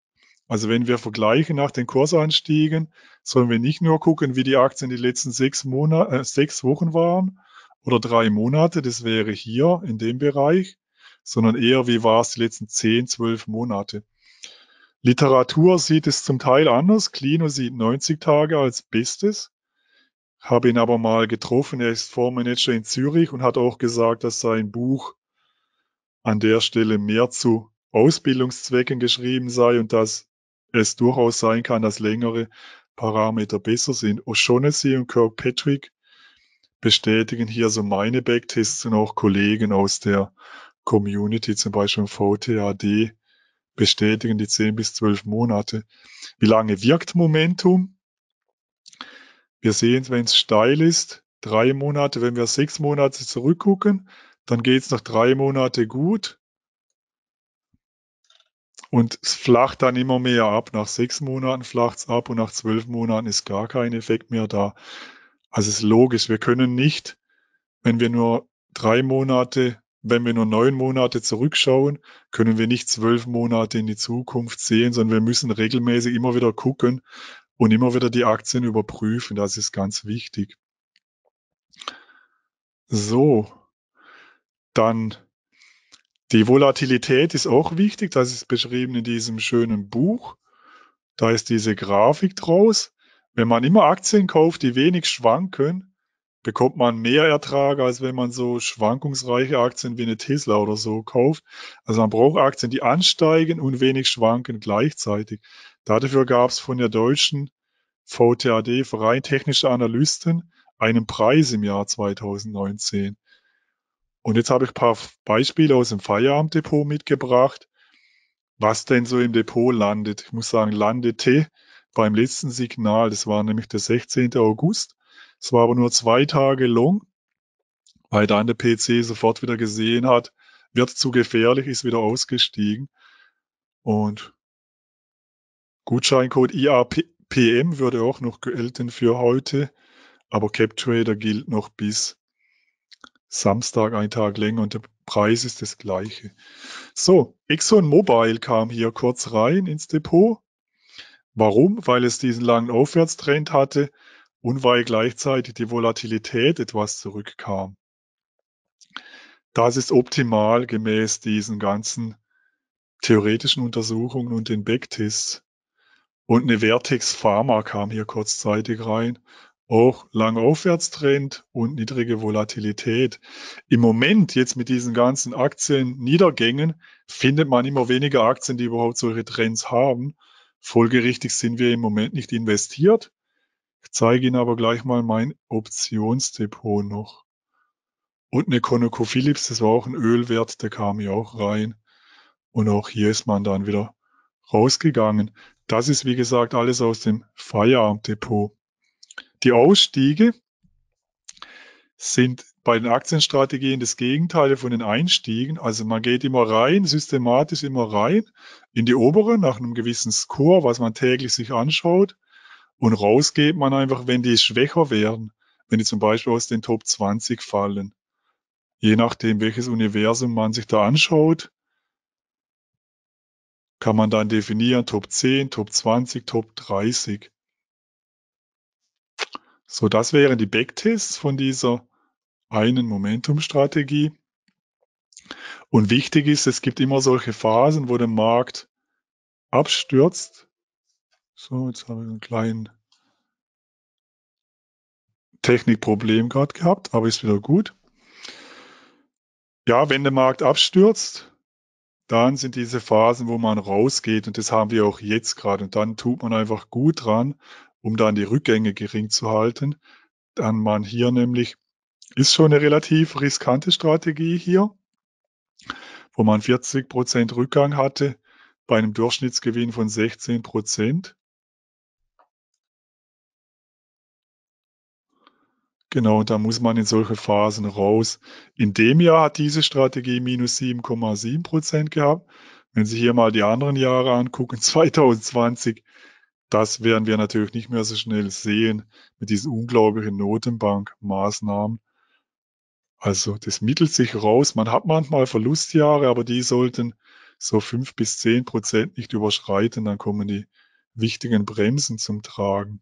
Also wenn wir vergleichen nach den Kursanstiegen, sollen wir nicht nur gucken, wie die Aktien die letzten sechs, Monate, äh, sechs Wochen waren oder drei Monate, das wäre hier in dem Bereich, sondern eher, wie war es die letzten zehn, zwölf Monate. Literatur sieht es zum Teil anders. Clino sieht 90 Tage als Bestes habe ihn aber mal getroffen. Er ist Fondsmanager in Zürich und hat auch gesagt, dass sein Buch an der Stelle mehr zu Ausbildungszwecken geschrieben sei und dass es durchaus sein kann, dass längere Parameter besser sind. O'Shaughnessy und Kirkpatrick bestätigen hier so meine Backtests und auch Kollegen aus der Community, zum Beispiel VTAD, bestätigen die 10 bis 12 Monate. Wie lange wirkt Momentum? Wir sehen, wenn es steil ist, drei Monate, wenn wir sechs Monate zurückgucken, dann geht es nach drei Monate gut. Und es flacht dann immer mehr ab. Nach sechs Monaten flacht es ab und nach zwölf Monaten ist gar kein Effekt mehr da. Also es ist logisch, wir können nicht, wenn wir nur drei Monate wenn wir nur neun Monate zurückschauen, können wir nicht zwölf Monate in die Zukunft sehen, sondern wir müssen regelmäßig immer wieder gucken und immer wieder die Aktien überprüfen. Das ist ganz wichtig. So, dann die Volatilität ist auch wichtig. Das ist beschrieben in diesem schönen Buch. Da ist diese Grafik draus. Wenn man immer Aktien kauft, die wenig schwanken, bekommt man mehr Ertrag, als wenn man so schwankungsreiche Aktien wie eine Tesla oder so kauft. Also man braucht Aktien, die ansteigen und wenig schwanken gleichzeitig. Dafür gab es von der deutschen VTAD, Verein Technischer Analysten, einen Preis im Jahr 2019. Und jetzt habe ich ein paar Beispiele aus dem Feierabenddepot mitgebracht, was denn so im Depot landet. Ich muss sagen, landete beim letzten Signal, das war nämlich der 16. August, es war aber nur zwei Tage lang, weil dann der PC sofort wieder gesehen hat, wird zu gefährlich, ist wieder ausgestiegen. Und Gutscheincode IAPM würde auch noch gelten für heute, aber CapTrader gilt noch bis Samstag, ein Tag länger und der Preis ist das gleiche. So, ExxonMobil kam hier kurz rein ins Depot. Warum? Weil es diesen langen Aufwärtstrend hatte und weil gleichzeitig die Volatilität etwas zurückkam. Das ist optimal gemäß diesen ganzen theoretischen Untersuchungen und den Backtests. Und eine Vertex Pharma kam hier kurzzeitig rein. Auch langer Aufwärtstrend und niedrige Volatilität. Im Moment jetzt mit diesen ganzen Aktienniedergängen findet man immer weniger Aktien, die überhaupt solche Trends haben. Folgerichtig sind wir im Moment nicht investiert. Ich zeige Ihnen aber gleich mal mein Optionsdepot noch. Und eine ConocoPhillips, das war auch ein Ölwert, der kam hier auch rein. Und auch hier ist man dann wieder rausgegangen. Das ist, wie gesagt, alles aus dem Feierabenddepot. Die Ausstiege sind bei den Aktienstrategien das Gegenteil von den Einstiegen. Also man geht immer rein, systematisch immer rein in die obere nach einem gewissen Score, was man täglich sich anschaut. Und raus geht man einfach, wenn die schwächer werden, wenn die zum Beispiel aus den Top 20 fallen. Je nachdem, welches Universum man sich da anschaut, kann man dann definieren Top 10, Top 20, Top 30. So, das wären die Backtests von dieser einen Momentum-Strategie. Und wichtig ist, es gibt immer solche Phasen, wo der Markt abstürzt so, jetzt habe ich einen kleinen Technikproblem gerade gehabt, aber ist wieder gut. Ja, wenn der Markt abstürzt, dann sind diese Phasen, wo man rausgeht und das haben wir auch jetzt gerade. Und dann tut man einfach gut dran, um dann die Rückgänge gering zu halten. Dann man hier nämlich, ist schon eine relativ riskante Strategie hier, wo man 40 Prozent Rückgang hatte bei einem Durchschnittsgewinn von 16%. Prozent. Genau, da muss man in solche Phasen raus. In dem Jahr hat diese Strategie minus 7,7 Prozent gehabt. Wenn Sie hier mal die anderen Jahre angucken, 2020, das werden wir natürlich nicht mehr so schnell sehen mit diesen unglaublichen Notenbankmaßnahmen. Also das mittelt sich raus. Man hat manchmal Verlustjahre, aber die sollten so fünf bis zehn Prozent nicht überschreiten. Dann kommen die wichtigen Bremsen zum Tragen.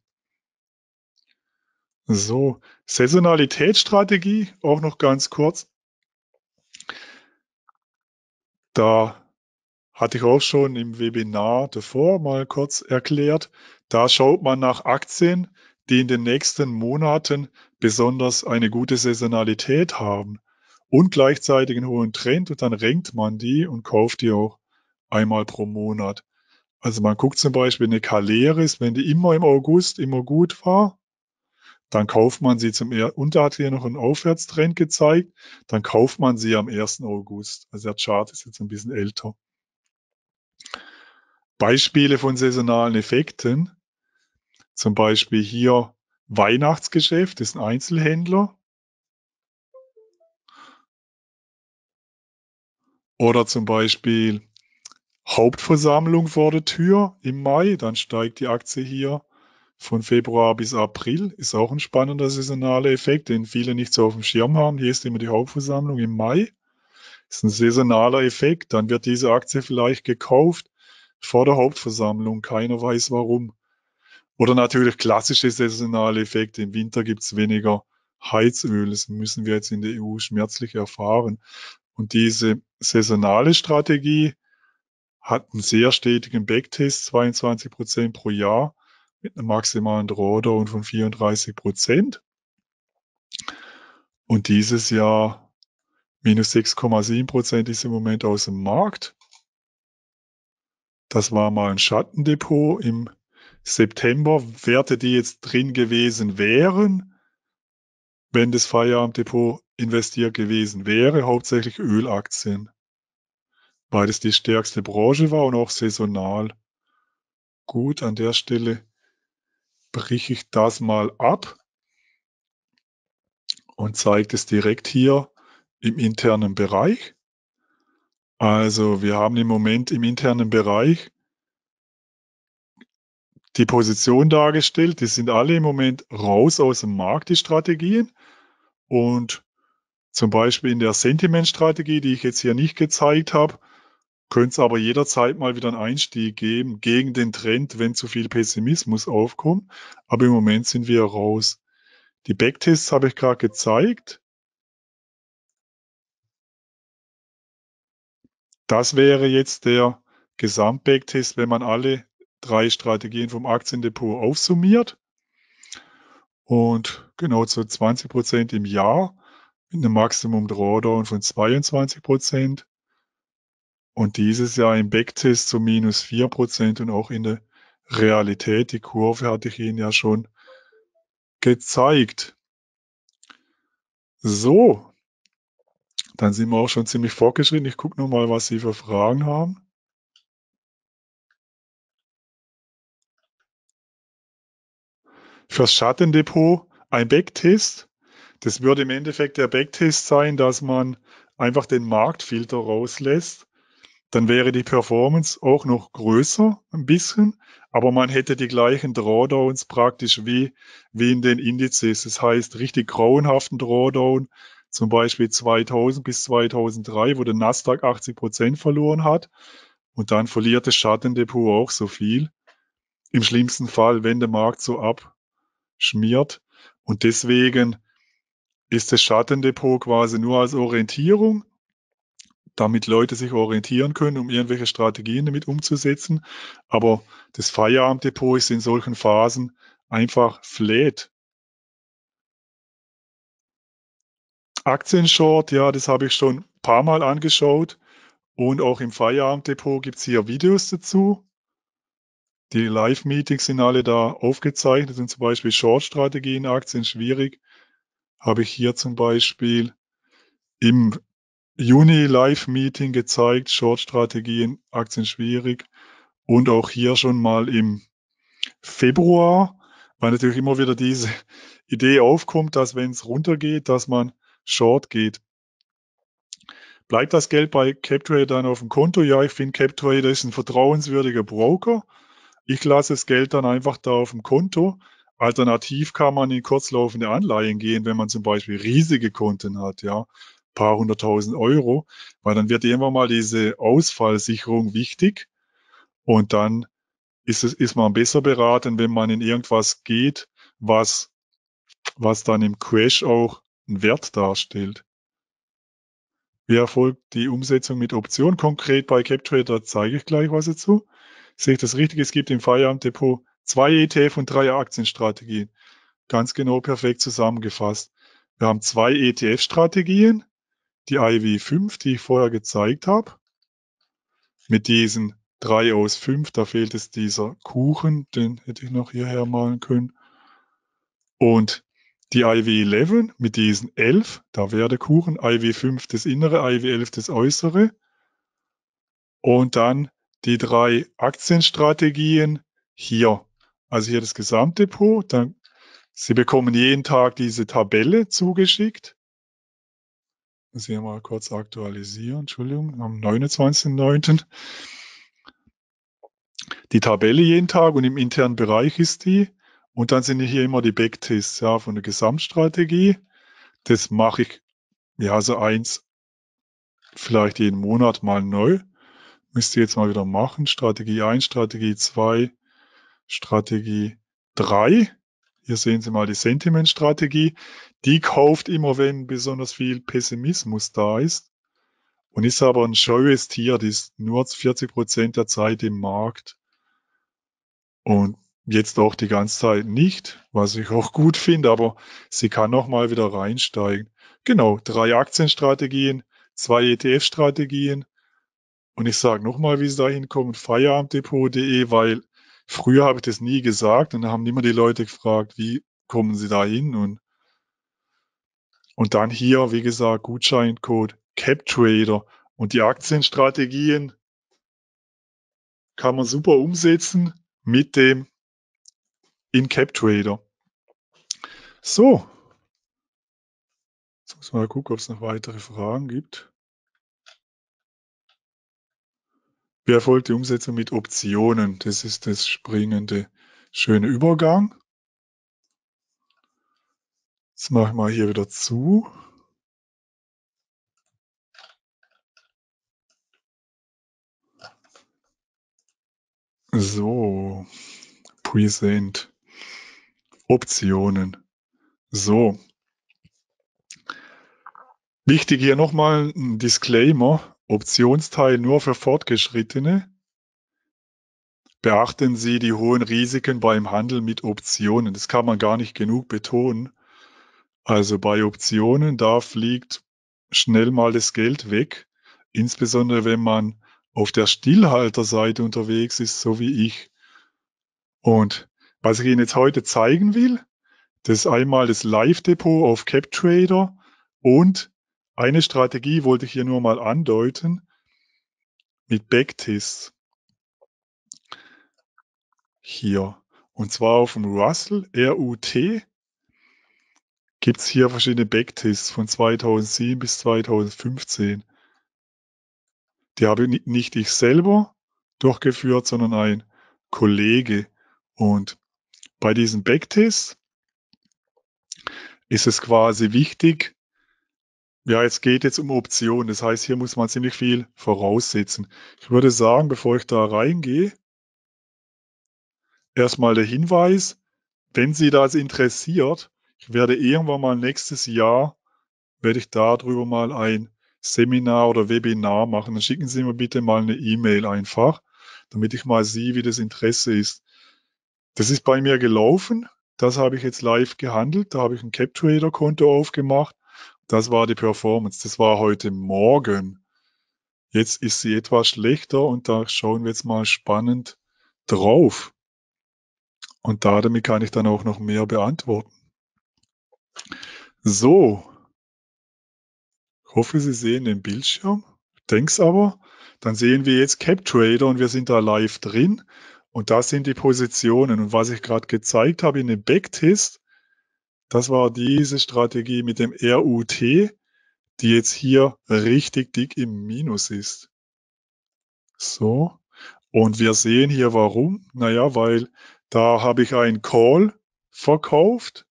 So, Saisonalitätsstrategie, auch noch ganz kurz. Da hatte ich auch schon im Webinar davor mal kurz erklärt. Da schaut man nach Aktien, die in den nächsten Monaten besonders eine gute Saisonalität haben und gleichzeitig einen hohen Trend und dann renkt man die und kauft die auch einmal pro Monat. Also man guckt zum Beispiel eine Kaleris, wenn die immer im August immer gut war, dann kauft man sie zum, und da hat hier noch einen Aufwärtstrend gezeigt, dann kauft man sie am 1. August. Also der Chart ist jetzt ein bisschen älter. Beispiele von saisonalen Effekten. Zum Beispiel hier Weihnachtsgeschäft, das ist ein Einzelhändler. Oder zum Beispiel Hauptversammlung vor der Tür im Mai, dann steigt die Aktie hier von Februar bis April ist auch ein spannender saisonaler Effekt, den viele nicht so auf dem Schirm haben. Hier ist immer die Hauptversammlung im Mai. Ist ein saisonaler Effekt. Dann wird diese Aktie vielleicht gekauft vor der Hauptversammlung. Keiner weiß warum. Oder natürlich klassische saisonale Effekte. Im Winter gibt es weniger Heizöl. Das müssen wir jetzt in der EU schmerzlich erfahren. Und diese saisonale Strategie hat einen sehr stetigen Backtest, 22 Prozent pro Jahr mit einem maximalen Drawdown von 34 Prozent. Und dieses Jahr minus 6,7 Prozent ist im Moment aus dem Markt. Das war mal ein Schattendepot im September. Werte, die jetzt drin gewesen wären, wenn das Feierabenddepot investiert gewesen wäre, hauptsächlich Ölaktien, weil es die stärkste Branche war und auch saisonal. Gut, an der Stelle breche ich das mal ab und zeige es direkt hier im internen Bereich. Also wir haben im Moment im internen Bereich die Position dargestellt. Die sind alle im Moment raus aus dem Markt, die Strategien. Und zum Beispiel in der Sentiment-Strategie, die ich jetzt hier nicht gezeigt habe, könnte es aber jederzeit mal wieder einen Einstieg geben gegen den Trend, wenn zu viel Pessimismus aufkommt. Aber im Moment sind wir raus. Die Backtests habe ich gerade gezeigt. Das wäre jetzt der Gesamtbacktest, wenn man alle drei Strategien vom Aktiendepot aufsummiert. Und genau zu 20 Prozent im Jahr mit einem Maximum Drawdown von 22 Prozent. Und dieses Jahr im Backtest zu minus 4 Prozent und auch in der Realität. Die Kurve hatte ich Ihnen ja schon gezeigt. So, dann sind wir auch schon ziemlich fortgeschritten. Ich gucke nochmal, was Sie für Fragen haben. Fürs Schattendepot ein Backtest. Das würde im Endeffekt der Backtest sein, dass man einfach den Marktfilter rauslässt. Dann wäre die Performance auch noch größer, ein bisschen, aber man hätte die gleichen Drawdowns praktisch wie, wie in den Indizes. Das heißt, richtig grauenhaften Drawdown, zum Beispiel 2000 bis 2003, wo der Nasdaq 80 Prozent verloren hat. Und dann verliert das Schattendepot auch so viel. Im schlimmsten Fall, wenn der Markt so ab, schmiert. Und deswegen ist das Schattendepot quasi nur als Orientierung, damit Leute sich orientieren können, um irgendwelche Strategien damit umzusetzen. Aber das Feierabenddepot ist in solchen Phasen einfach flat. Aktienshort, ja, das habe ich schon ein paar Mal angeschaut. Und auch im Feierabenddepot gibt es hier Videos dazu. Die Live-Meetings sind alle da aufgezeichnet und zum Beispiel Short-Strategien, Aktien schwierig. Habe ich hier zum Beispiel im Juni Live-Meeting gezeigt, Short-Strategien, Aktien schwierig. Und auch hier schon mal im Februar, weil natürlich immer wieder diese Idee aufkommt, dass wenn es runtergeht, dass man Short geht. Bleibt das Geld bei CapTrader dann auf dem Konto? Ja, ich finde CapTrader ist ein vertrauenswürdiger Broker. Ich lasse das Geld dann einfach da auf dem Konto. Alternativ kann man in kurzlaufende Anleihen gehen, wenn man zum Beispiel riesige Konten hat, ja, paar hunderttausend Euro, weil dann wird irgendwann mal diese Ausfallsicherung wichtig und dann ist es, ist man besser beraten, wenn man in irgendwas geht, was, was dann im Crash auch einen Wert darstellt. Wie erfolgt die Umsetzung mit Option? Konkret bei CapTrader zeige ich gleich was dazu. Sehe ich das richtig? Es gibt im Feierabenddepot zwei ETF und drei Aktienstrategien. Ganz genau perfekt zusammengefasst. Wir haben zwei ETF-Strategien, die IV5, die ich vorher gezeigt habe, mit diesen drei aus fünf, da fehlt es dieser Kuchen, den hätte ich noch hierher malen können. Und die IV11 mit diesen elf, da wäre der Kuchen, IV5 das innere, IV11 das äußere. Und dann die drei Aktienstrategien hier. Also hier das Gesamtdepot. Dann, Sie bekommen jeden Tag diese Tabelle zugeschickt. Muss ich mal kurz aktualisieren. Entschuldigung, am 29.09. Die Tabelle jeden Tag und im internen Bereich ist die. Und dann sind hier immer die Backtests ja, von der Gesamtstrategie. Das mache ich ja so eins vielleicht jeden Monat mal neu. Müsst ihr jetzt mal wieder machen. Strategie 1, Strategie 2, Strategie 3. Hier sehen Sie mal die Sentiment-Strategie. Die kauft immer, wenn besonders viel Pessimismus da ist. Und ist aber ein scheues Tier, die ist nur 40 Prozent der Zeit im Markt. Und jetzt auch die ganze Zeit nicht, was ich auch gut finde, aber sie kann noch mal wieder reinsteigen. Genau, drei Aktienstrategien, zwei ETF-Strategien. Und ich sage nochmal, wie sie da hinkommen, feierabenddepot.de, weil früher habe ich das nie gesagt und da haben immer die Leute gefragt, wie kommen sie da hin und und dann hier, wie gesagt, Gutscheincode CapTrader und die Aktienstrategien kann man super umsetzen mit dem in CapTrader. So. Jetzt muss man mal gucken, ob es noch weitere Fragen gibt. Wie erfolgt die Umsetzung mit Optionen? Das ist das springende, schöne Übergang. Jetzt mache ich mal hier wieder zu. So, Present. Optionen. So. Wichtig hier nochmal ein Disclaimer. Optionsteil nur für Fortgeschrittene. Beachten Sie die hohen Risiken beim Handel mit Optionen. Das kann man gar nicht genug betonen. Also bei Optionen, da fliegt schnell mal das Geld weg. Insbesondere wenn man auf der Stillhalterseite unterwegs ist, so wie ich. Und was ich Ihnen jetzt heute zeigen will, das ist einmal das Live-Depot auf CapTrader und eine Strategie wollte ich hier nur mal andeuten mit Backtests. Hier. Und zwar auf dem Russell RUT gibt es hier verschiedene Backtests von 2007 bis 2015. Die habe nicht ich selber durchgeführt, sondern ein Kollege. Und bei diesen Backtests ist es quasi wichtig, ja, es geht jetzt um Optionen. Das heißt, hier muss man ziemlich viel voraussetzen. Ich würde sagen, bevor ich da reingehe, erstmal der Hinweis, wenn Sie das interessiert, ich werde irgendwann mal nächstes Jahr, werde ich darüber mal ein Seminar oder Webinar machen, dann schicken Sie mir bitte mal eine E-Mail einfach, damit ich mal sehe, wie das Interesse ist. Das ist bei mir gelaufen. Das habe ich jetzt live gehandelt. Da habe ich ein CapTrader-Konto aufgemacht. Das war die Performance. Das war heute Morgen. Jetzt ist sie etwas schlechter und da schauen wir jetzt mal spannend drauf. Und damit kann ich dann auch noch mehr beantworten. So, hoffe, Sie sehen den Bildschirm. Denk's aber. Dann sehen wir jetzt CapTrader und wir sind da live drin. Und das sind die Positionen. Und was ich gerade gezeigt habe in dem Backtest, das war diese Strategie mit dem RUT, die jetzt hier richtig dick im Minus ist. So. Und wir sehen hier warum. Naja, weil da habe ich einen Call verkauft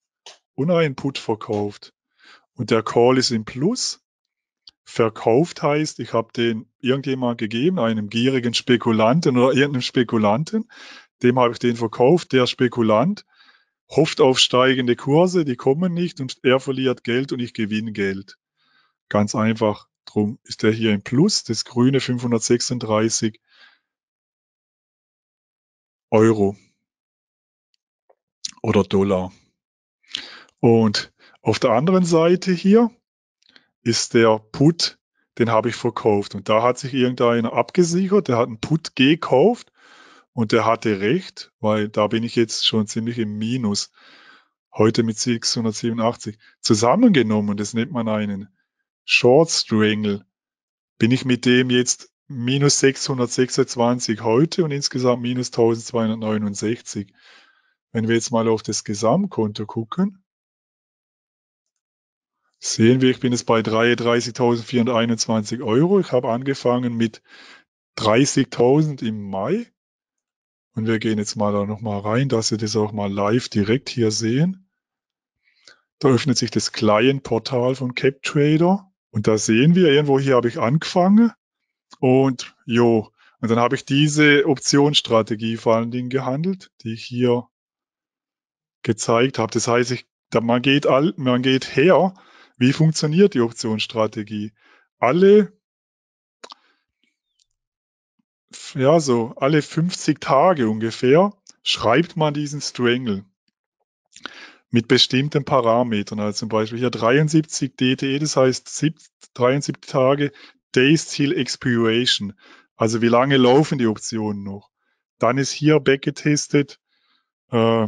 und einen Put verkauft. Und der Call ist im Plus Verkauft heißt, ich habe den irgendjemand gegeben, einem gierigen Spekulanten oder irgendeinem Spekulanten, dem habe ich den verkauft. Der Spekulant hofft auf steigende Kurse, die kommen nicht und er verliert Geld und ich gewinne Geld. Ganz einfach. Drum ist er hier im Plus, das grüne 536 Euro oder Dollar. Und auf der anderen Seite hier ist der Put, den habe ich verkauft. Und da hat sich irgendeiner abgesichert, der hat einen Put gekauft und der hatte recht, weil da bin ich jetzt schon ziemlich im Minus. Heute mit 687. Zusammengenommen, das nennt man einen Short Strangle, bin ich mit dem jetzt minus 626 heute und insgesamt minus 1269. Wenn wir jetzt mal auf das Gesamtkonto gucken, sehen wir, ich bin jetzt bei 33.421 Euro. Ich habe angefangen mit 30.000 im Mai. Und wir gehen jetzt mal da nochmal rein, dass Sie das auch mal live direkt hier sehen. Da öffnet sich das Client-Portal von CapTrader. Und da sehen wir, irgendwo hier habe ich angefangen und jo, und dann habe ich diese Optionsstrategie vor allen Dingen gehandelt, die ich hier gezeigt habe. Das heißt, ich, man, geht all, man geht her, wie funktioniert die Optionsstrategie? Alle, ja, so alle 50 Tage ungefähr schreibt man diesen Strangle mit bestimmten Parametern. Also zum Beispiel hier 73 DTE, das heißt 73 Tage Days Till Expiration. Also wie lange laufen die Optionen noch? Dann ist hier backgetestet äh,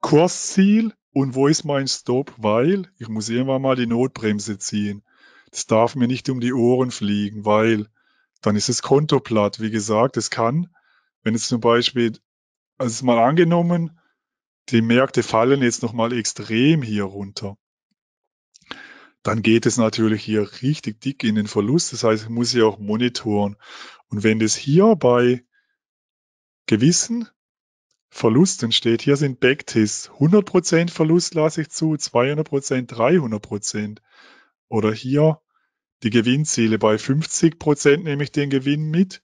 Kursziel und wo ist mein Stop, weil ich muss irgendwann mal die Notbremse ziehen. Das darf mir nicht um die Ohren fliegen, weil dann ist das Konto platt. Wie gesagt, es kann, wenn es zum Beispiel, also mal angenommen, die Märkte fallen jetzt nochmal extrem hier runter. Dann geht es natürlich hier richtig dick in den Verlust. Das heißt, ich muss hier auch monitoren. Und wenn das hier bei gewissen Verlusten steht, hier sind Backtests. 100% Verlust lasse ich zu, 200%, 300%. Oder hier die Gewinnziele. Bei 50% nehme ich den Gewinn mit.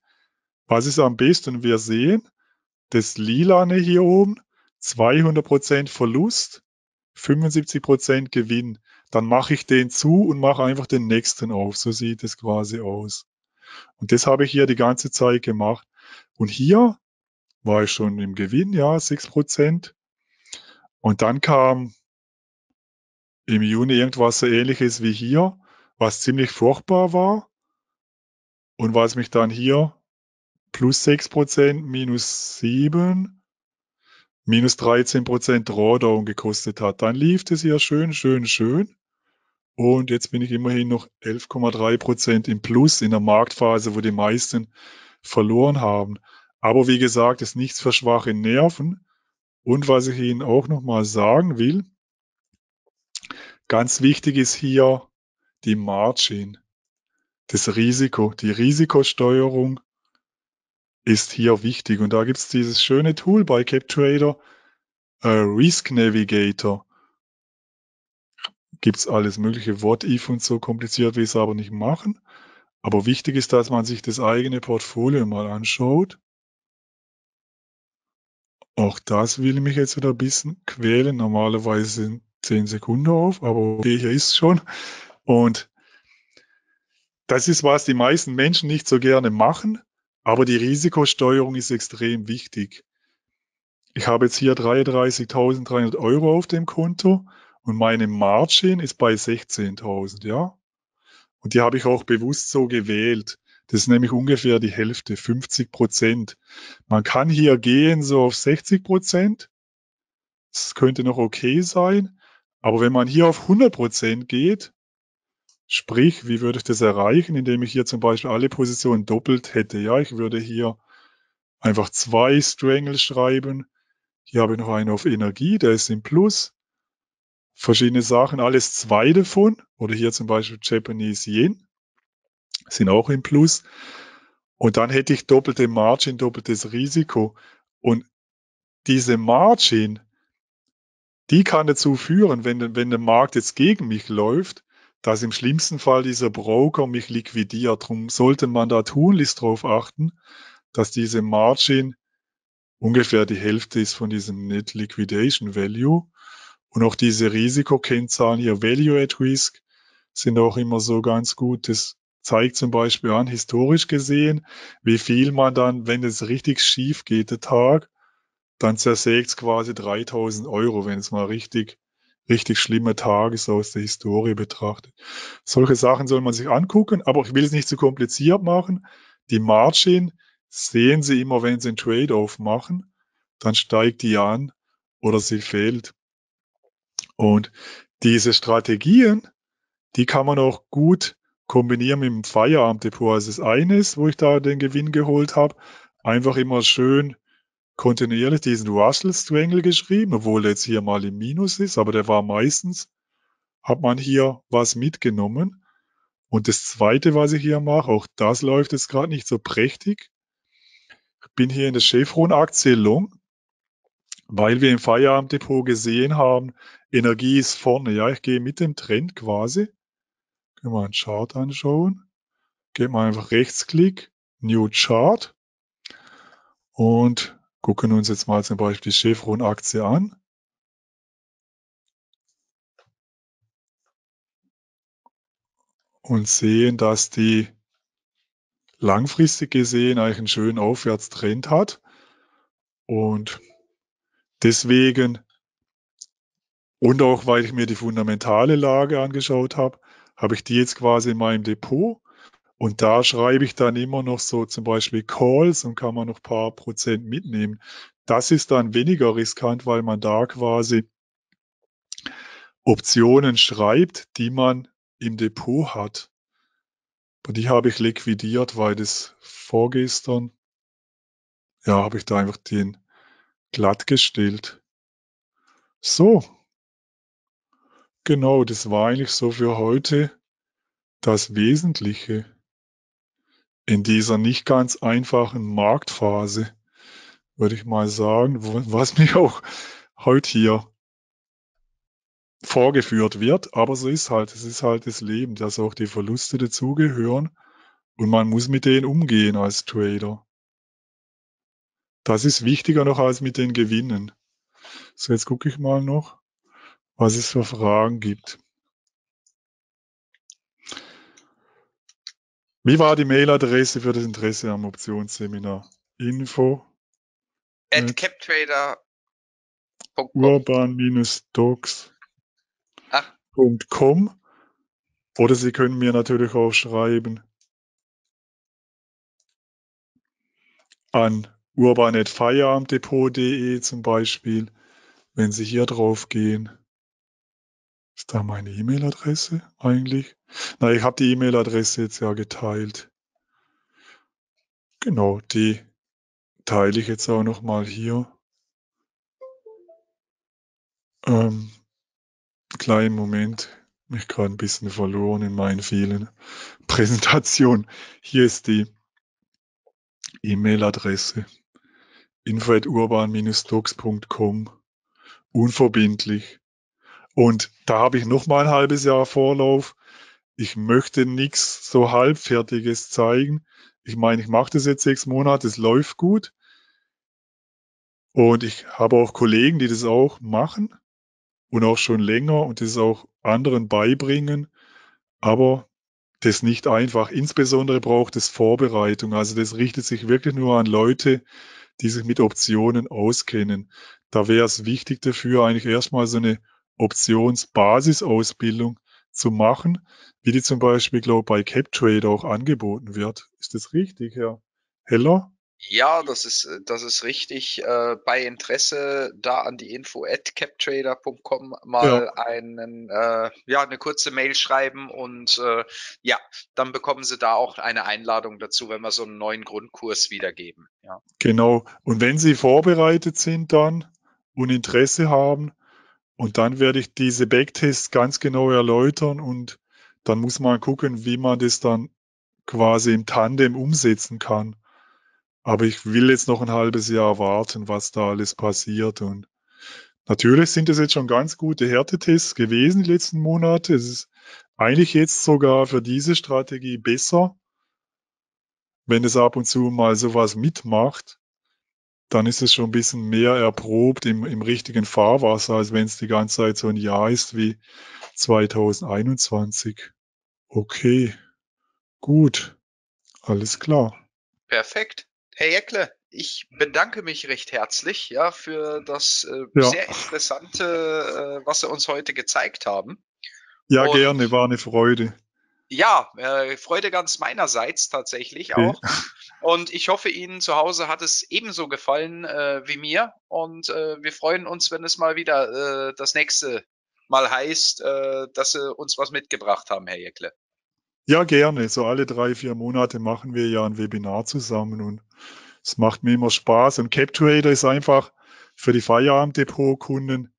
Was ist am besten? Wir sehen, das Lilane hier oben 200% Verlust, 75% Gewinn. Dann mache ich den zu und mache einfach den nächsten auf. So sieht es quasi aus. Und das habe ich hier die ganze Zeit gemacht. Und hier war ich schon im Gewinn, ja, 6%. Und dann kam im Juni irgendwas so ähnliches wie hier, was ziemlich furchtbar war. Und was mich dann hier plus 6%, minus 7, minus 13 Prozent Drawdown gekostet hat. Dann lief es hier schön, schön, schön. Und jetzt bin ich immerhin noch 11,3 Prozent im Plus in der Marktphase, wo die meisten verloren haben. Aber wie gesagt, ist nichts für schwache Nerven. Und was ich Ihnen auch nochmal sagen will, ganz wichtig ist hier die Margin, das Risiko, die Risikosteuerung ist hier wichtig. Und da gibt es dieses schöne Tool bei CapTrader, äh, Risk Navigator. Gibt es alles mögliche, What-If und so kompliziert ich es aber nicht machen. Aber wichtig ist, dass man sich das eigene Portfolio mal anschaut. Auch das will mich jetzt wieder ein bisschen quälen. Normalerweise sind 10 Sekunden auf, aber okay, hier ist schon. Und das ist, was die meisten Menschen nicht so gerne machen. Aber die Risikosteuerung ist extrem wichtig. Ich habe jetzt hier 33.300 Euro auf dem Konto und meine Margin ist bei 16.000, ja. Und die habe ich auch bewusst so gewählt. Das ist nämlich ungefähr die Hälfte, 50 Prozent. Man kann hier gehen so auf 60 Prozent. Das könnte noch okay sein. Aber wenn man hier auf 100 Prozent geht, Sprich, wie würde ich das erreichen, indem ich hier zum Beispiel alle Positionen doppelt hätte? Ja, ich würde hier einfach zwei Strangle schreiben. Hier habe ich noch einen auf Energie, der ist im Plus. Verschiedene Sachen, alles zwei davon. Oder hier zum Beispiel Japanese Yen, sind auch im Plus. Und dann hätte ich doppelte Margin, doppeltes Risiko. Und diese Margin, die kann dazu führen, wenn, wenn der Markt jetzt gegen mich läuft, dass im schlimmsten Fall dieser Broker mich liquidiert. Darum sollte man da tunlichst darauf achten, dass diese Margin ungefähr die Hälfte ist von diesem Net Liquidation Value. Und auch diese Risikokennzahlen hier, Value at Risk, sind auch immer so ganz gut. Das zeigt zum Beispiel an, historisch gesehen, wie viel man dann, wenn es richtig schief geht, der Tag, dann zersägt es quasi 3000 Euro, wenn es mal richtig richtig schlimme Tage so aus der Historie betrachtet. Solche Sachen soll man sich angucken, aber ich will es nicht zu kompliziert machen. Die Margin sehen Sie immer, wenn Sie einen Trade-off machen, dann steigt die an oder sie fällt. Und diese Strategien, die kann man auch gut kombinieren mit dem Feierabenddepot. Also das eine ist, wo ich da den Gewinn geholt habe, einfach immer schön kontinuierlich diesen Russell Strangle geschrieben, obwohl er jetzt hier mal im Minus ist, aber der war meistens, hat man hier was mitgenommen. Und das zweite, was ich hier mache, auch das läuft jetzt gerade nicht so prächtig. Ich bin hier in der Chevron-Aktie Long, weil wir im Feierabenddepot gesehen haben, Energie ist vorne. Ja, ich gehe mit dem Trend quasi. Wir einen Chart anschauen. Geben wir einfach Rechtsklick, New Chart und gucken uns jetzt mal zum Beispiel die Chevron-Aktie an. Und sehen, dass die langfristig gesehen eigentlich einen schönen Aufwärtstrend hat. Und deswegen und auch weil ich mir die fundamentale Lage angeschaut habe, habe ich die jetzt quasi in meinem Depot. Und da schreibe ich dann immer noch so zum Beispiel Calls und kann man noch ein paar Prozent mitnehmen. Das ist dann weniger riskant, weil man da quasi Optionen schreibt, die man im Depot hat. Und die habe ich liquidiert, weil das vorgestern, ja, habe ich da einfach den glatt gestellt. So, Genau, das war eigentlich so für heute das Wesentliche in dieser nicht ganz einfachen Marktphase, würde ich mal sagen, was mir auch heute hier vorgeführt wird. Aber so ist halt, es ist halt das Leben, dass auch die Verluste dazugehören und man muss mit denen umgehen als Trader. Das ist wichtiger noch als mit den Gewinnen. So, jetzt gucke ich mal noch was es für Fragen gibt. Wie war die Mailadresse für das Interesse am Optionsseminar? Info at captrader urban-docs.com oder Sie können mir natürlich auch schreiben an urban.feierabendepot.de zum Beispiel, wenn Sie hier drauf gehen. Ist da meine E-Mail-Adresse eigentlich? Na, ich habe die E-Mail-Adresse jetzt ja geteilt. Genau, die teile ich jetzt auch nochmal hier. Ähm, kleinen Moment, mich gerade ein bisschen verloren in meinen vielen Präsentationen. Hier ist die E-Mail-Adresse info.urban-docs.com unverbindlich. Und da habe ich noch mal ein halbes Jahr Vorlauf. Ich möchte nichts so halbfertiges zeigen. Ich meine, ich mache das jetzt sechs Monate, es läuft gut. Und ich habe auch Kollegen, die das auch machen und auch schon länger und das auch anderen beibringen. Aber das nicht einfach. Insbesondere braucht es Vorbereitung. Also das richtet sich wirklich nur an Leute, die sich mit Optionen auskennen. Da wäre es wichtig dafür, eigentlich erstmal so eine Optionsbasisausbildung zu machen, wie die zum Beispiel, glaube ich, bei CapTrade auch angeboten wird. Ist das richtig, Herr Heller? Ja, das ist, das ist richtig. Äh, bei Interesse da an die info at captrader.com mal ja. einen, äh, ja, eine kurze Mail schreiben und äh, ja, dann bekommen Sie da auch eine Einladung dazu, wenn wir so einen neuen Grundkurs wiedergeben. Ja. Genau. Und wenn Sie vorbereitet sind dann und Interesse haben, und dann werde ich diese Backtests ganz genau erläutern und dann muss man gucken, wie man das dann quasi im Tandem umsetzen kann. Aber ich will jetzt noch ein halbes Jahr warten, was da alles passiert. Und natürlich sind es jetzt schon ganz gute Härtetests gewesen die letzten Monate. Es ist eigentlich jetzt sogar für diese Strategie besser, wenn es ab und zu mal sowas mitmacht dann ist es schon ein bisschen mehr erprobt im, im richtigen Fahrwasser, als wenn es die ganze Zeit so ein Jahr ist wie 2021. Okay, gut, alles klar. Perfekt. Herr Jäckle, ich bedanke mich recht herzlich ja, für das äh, ja. sehr interessante, äh, was Sie uns heute gezeigt haben. Ja, Und gerne, war eine Freude. Ja, äh, Freude ganz meinerseits tatsächlich auch. Und ich hoffe, Ihnen zu Hause hat es ebenso gefallen äh, wie mir. Und äh, wir freuen uns, wenn es mal wieder äh, das nächste Mal heißt, äh, dass Sie uns was mitgebracht haben, Herr Jäckle. Ja, gerne. So alle drei, vier Monate machen wir ja ein Webinar zusammen und es macht mir immer Spaß. Und CapTrader ist einfach für die Feierabenddepot-Kunden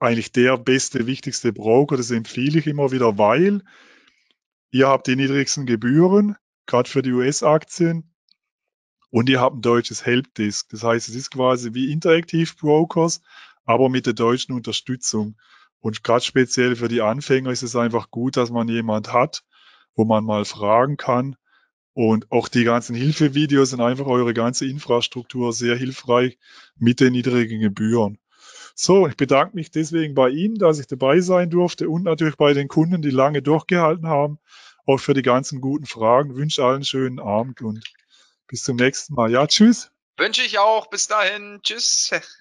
eigentlich der beste, wichtigste Broker. Das empfehle ich immer wieder, weil Ihr habt die niedrigsten Gebühren, gerade für die US-Aktien. Und ihr habt ein deutsches Helpdesk. Das heißt, es ist quasi wie Interactive Brokers, aber mit der deutschen Unterstützung. Und gerade speziell für die Anfänger ist es einfach gut, dass man jemand hat, wo man mal fragen kann. Und auch die ganzen Hilfevideos sind einfach eure ganze Infrastruktur sehr hilfreich mit den niedrigen Gebühren. So, ich bedanke mich deswegen bei Ihnen, dass ich dabei sein durfte und natürlich bei den Kunden, die lange durchgehalten haben, auch für die ganzen guten Fragen. Ich wünsche allen einen schönen Abend und bis zum nächsten Mal. Ja, tschüss. Wünsche ich auch. Bis dahin. Tschüss.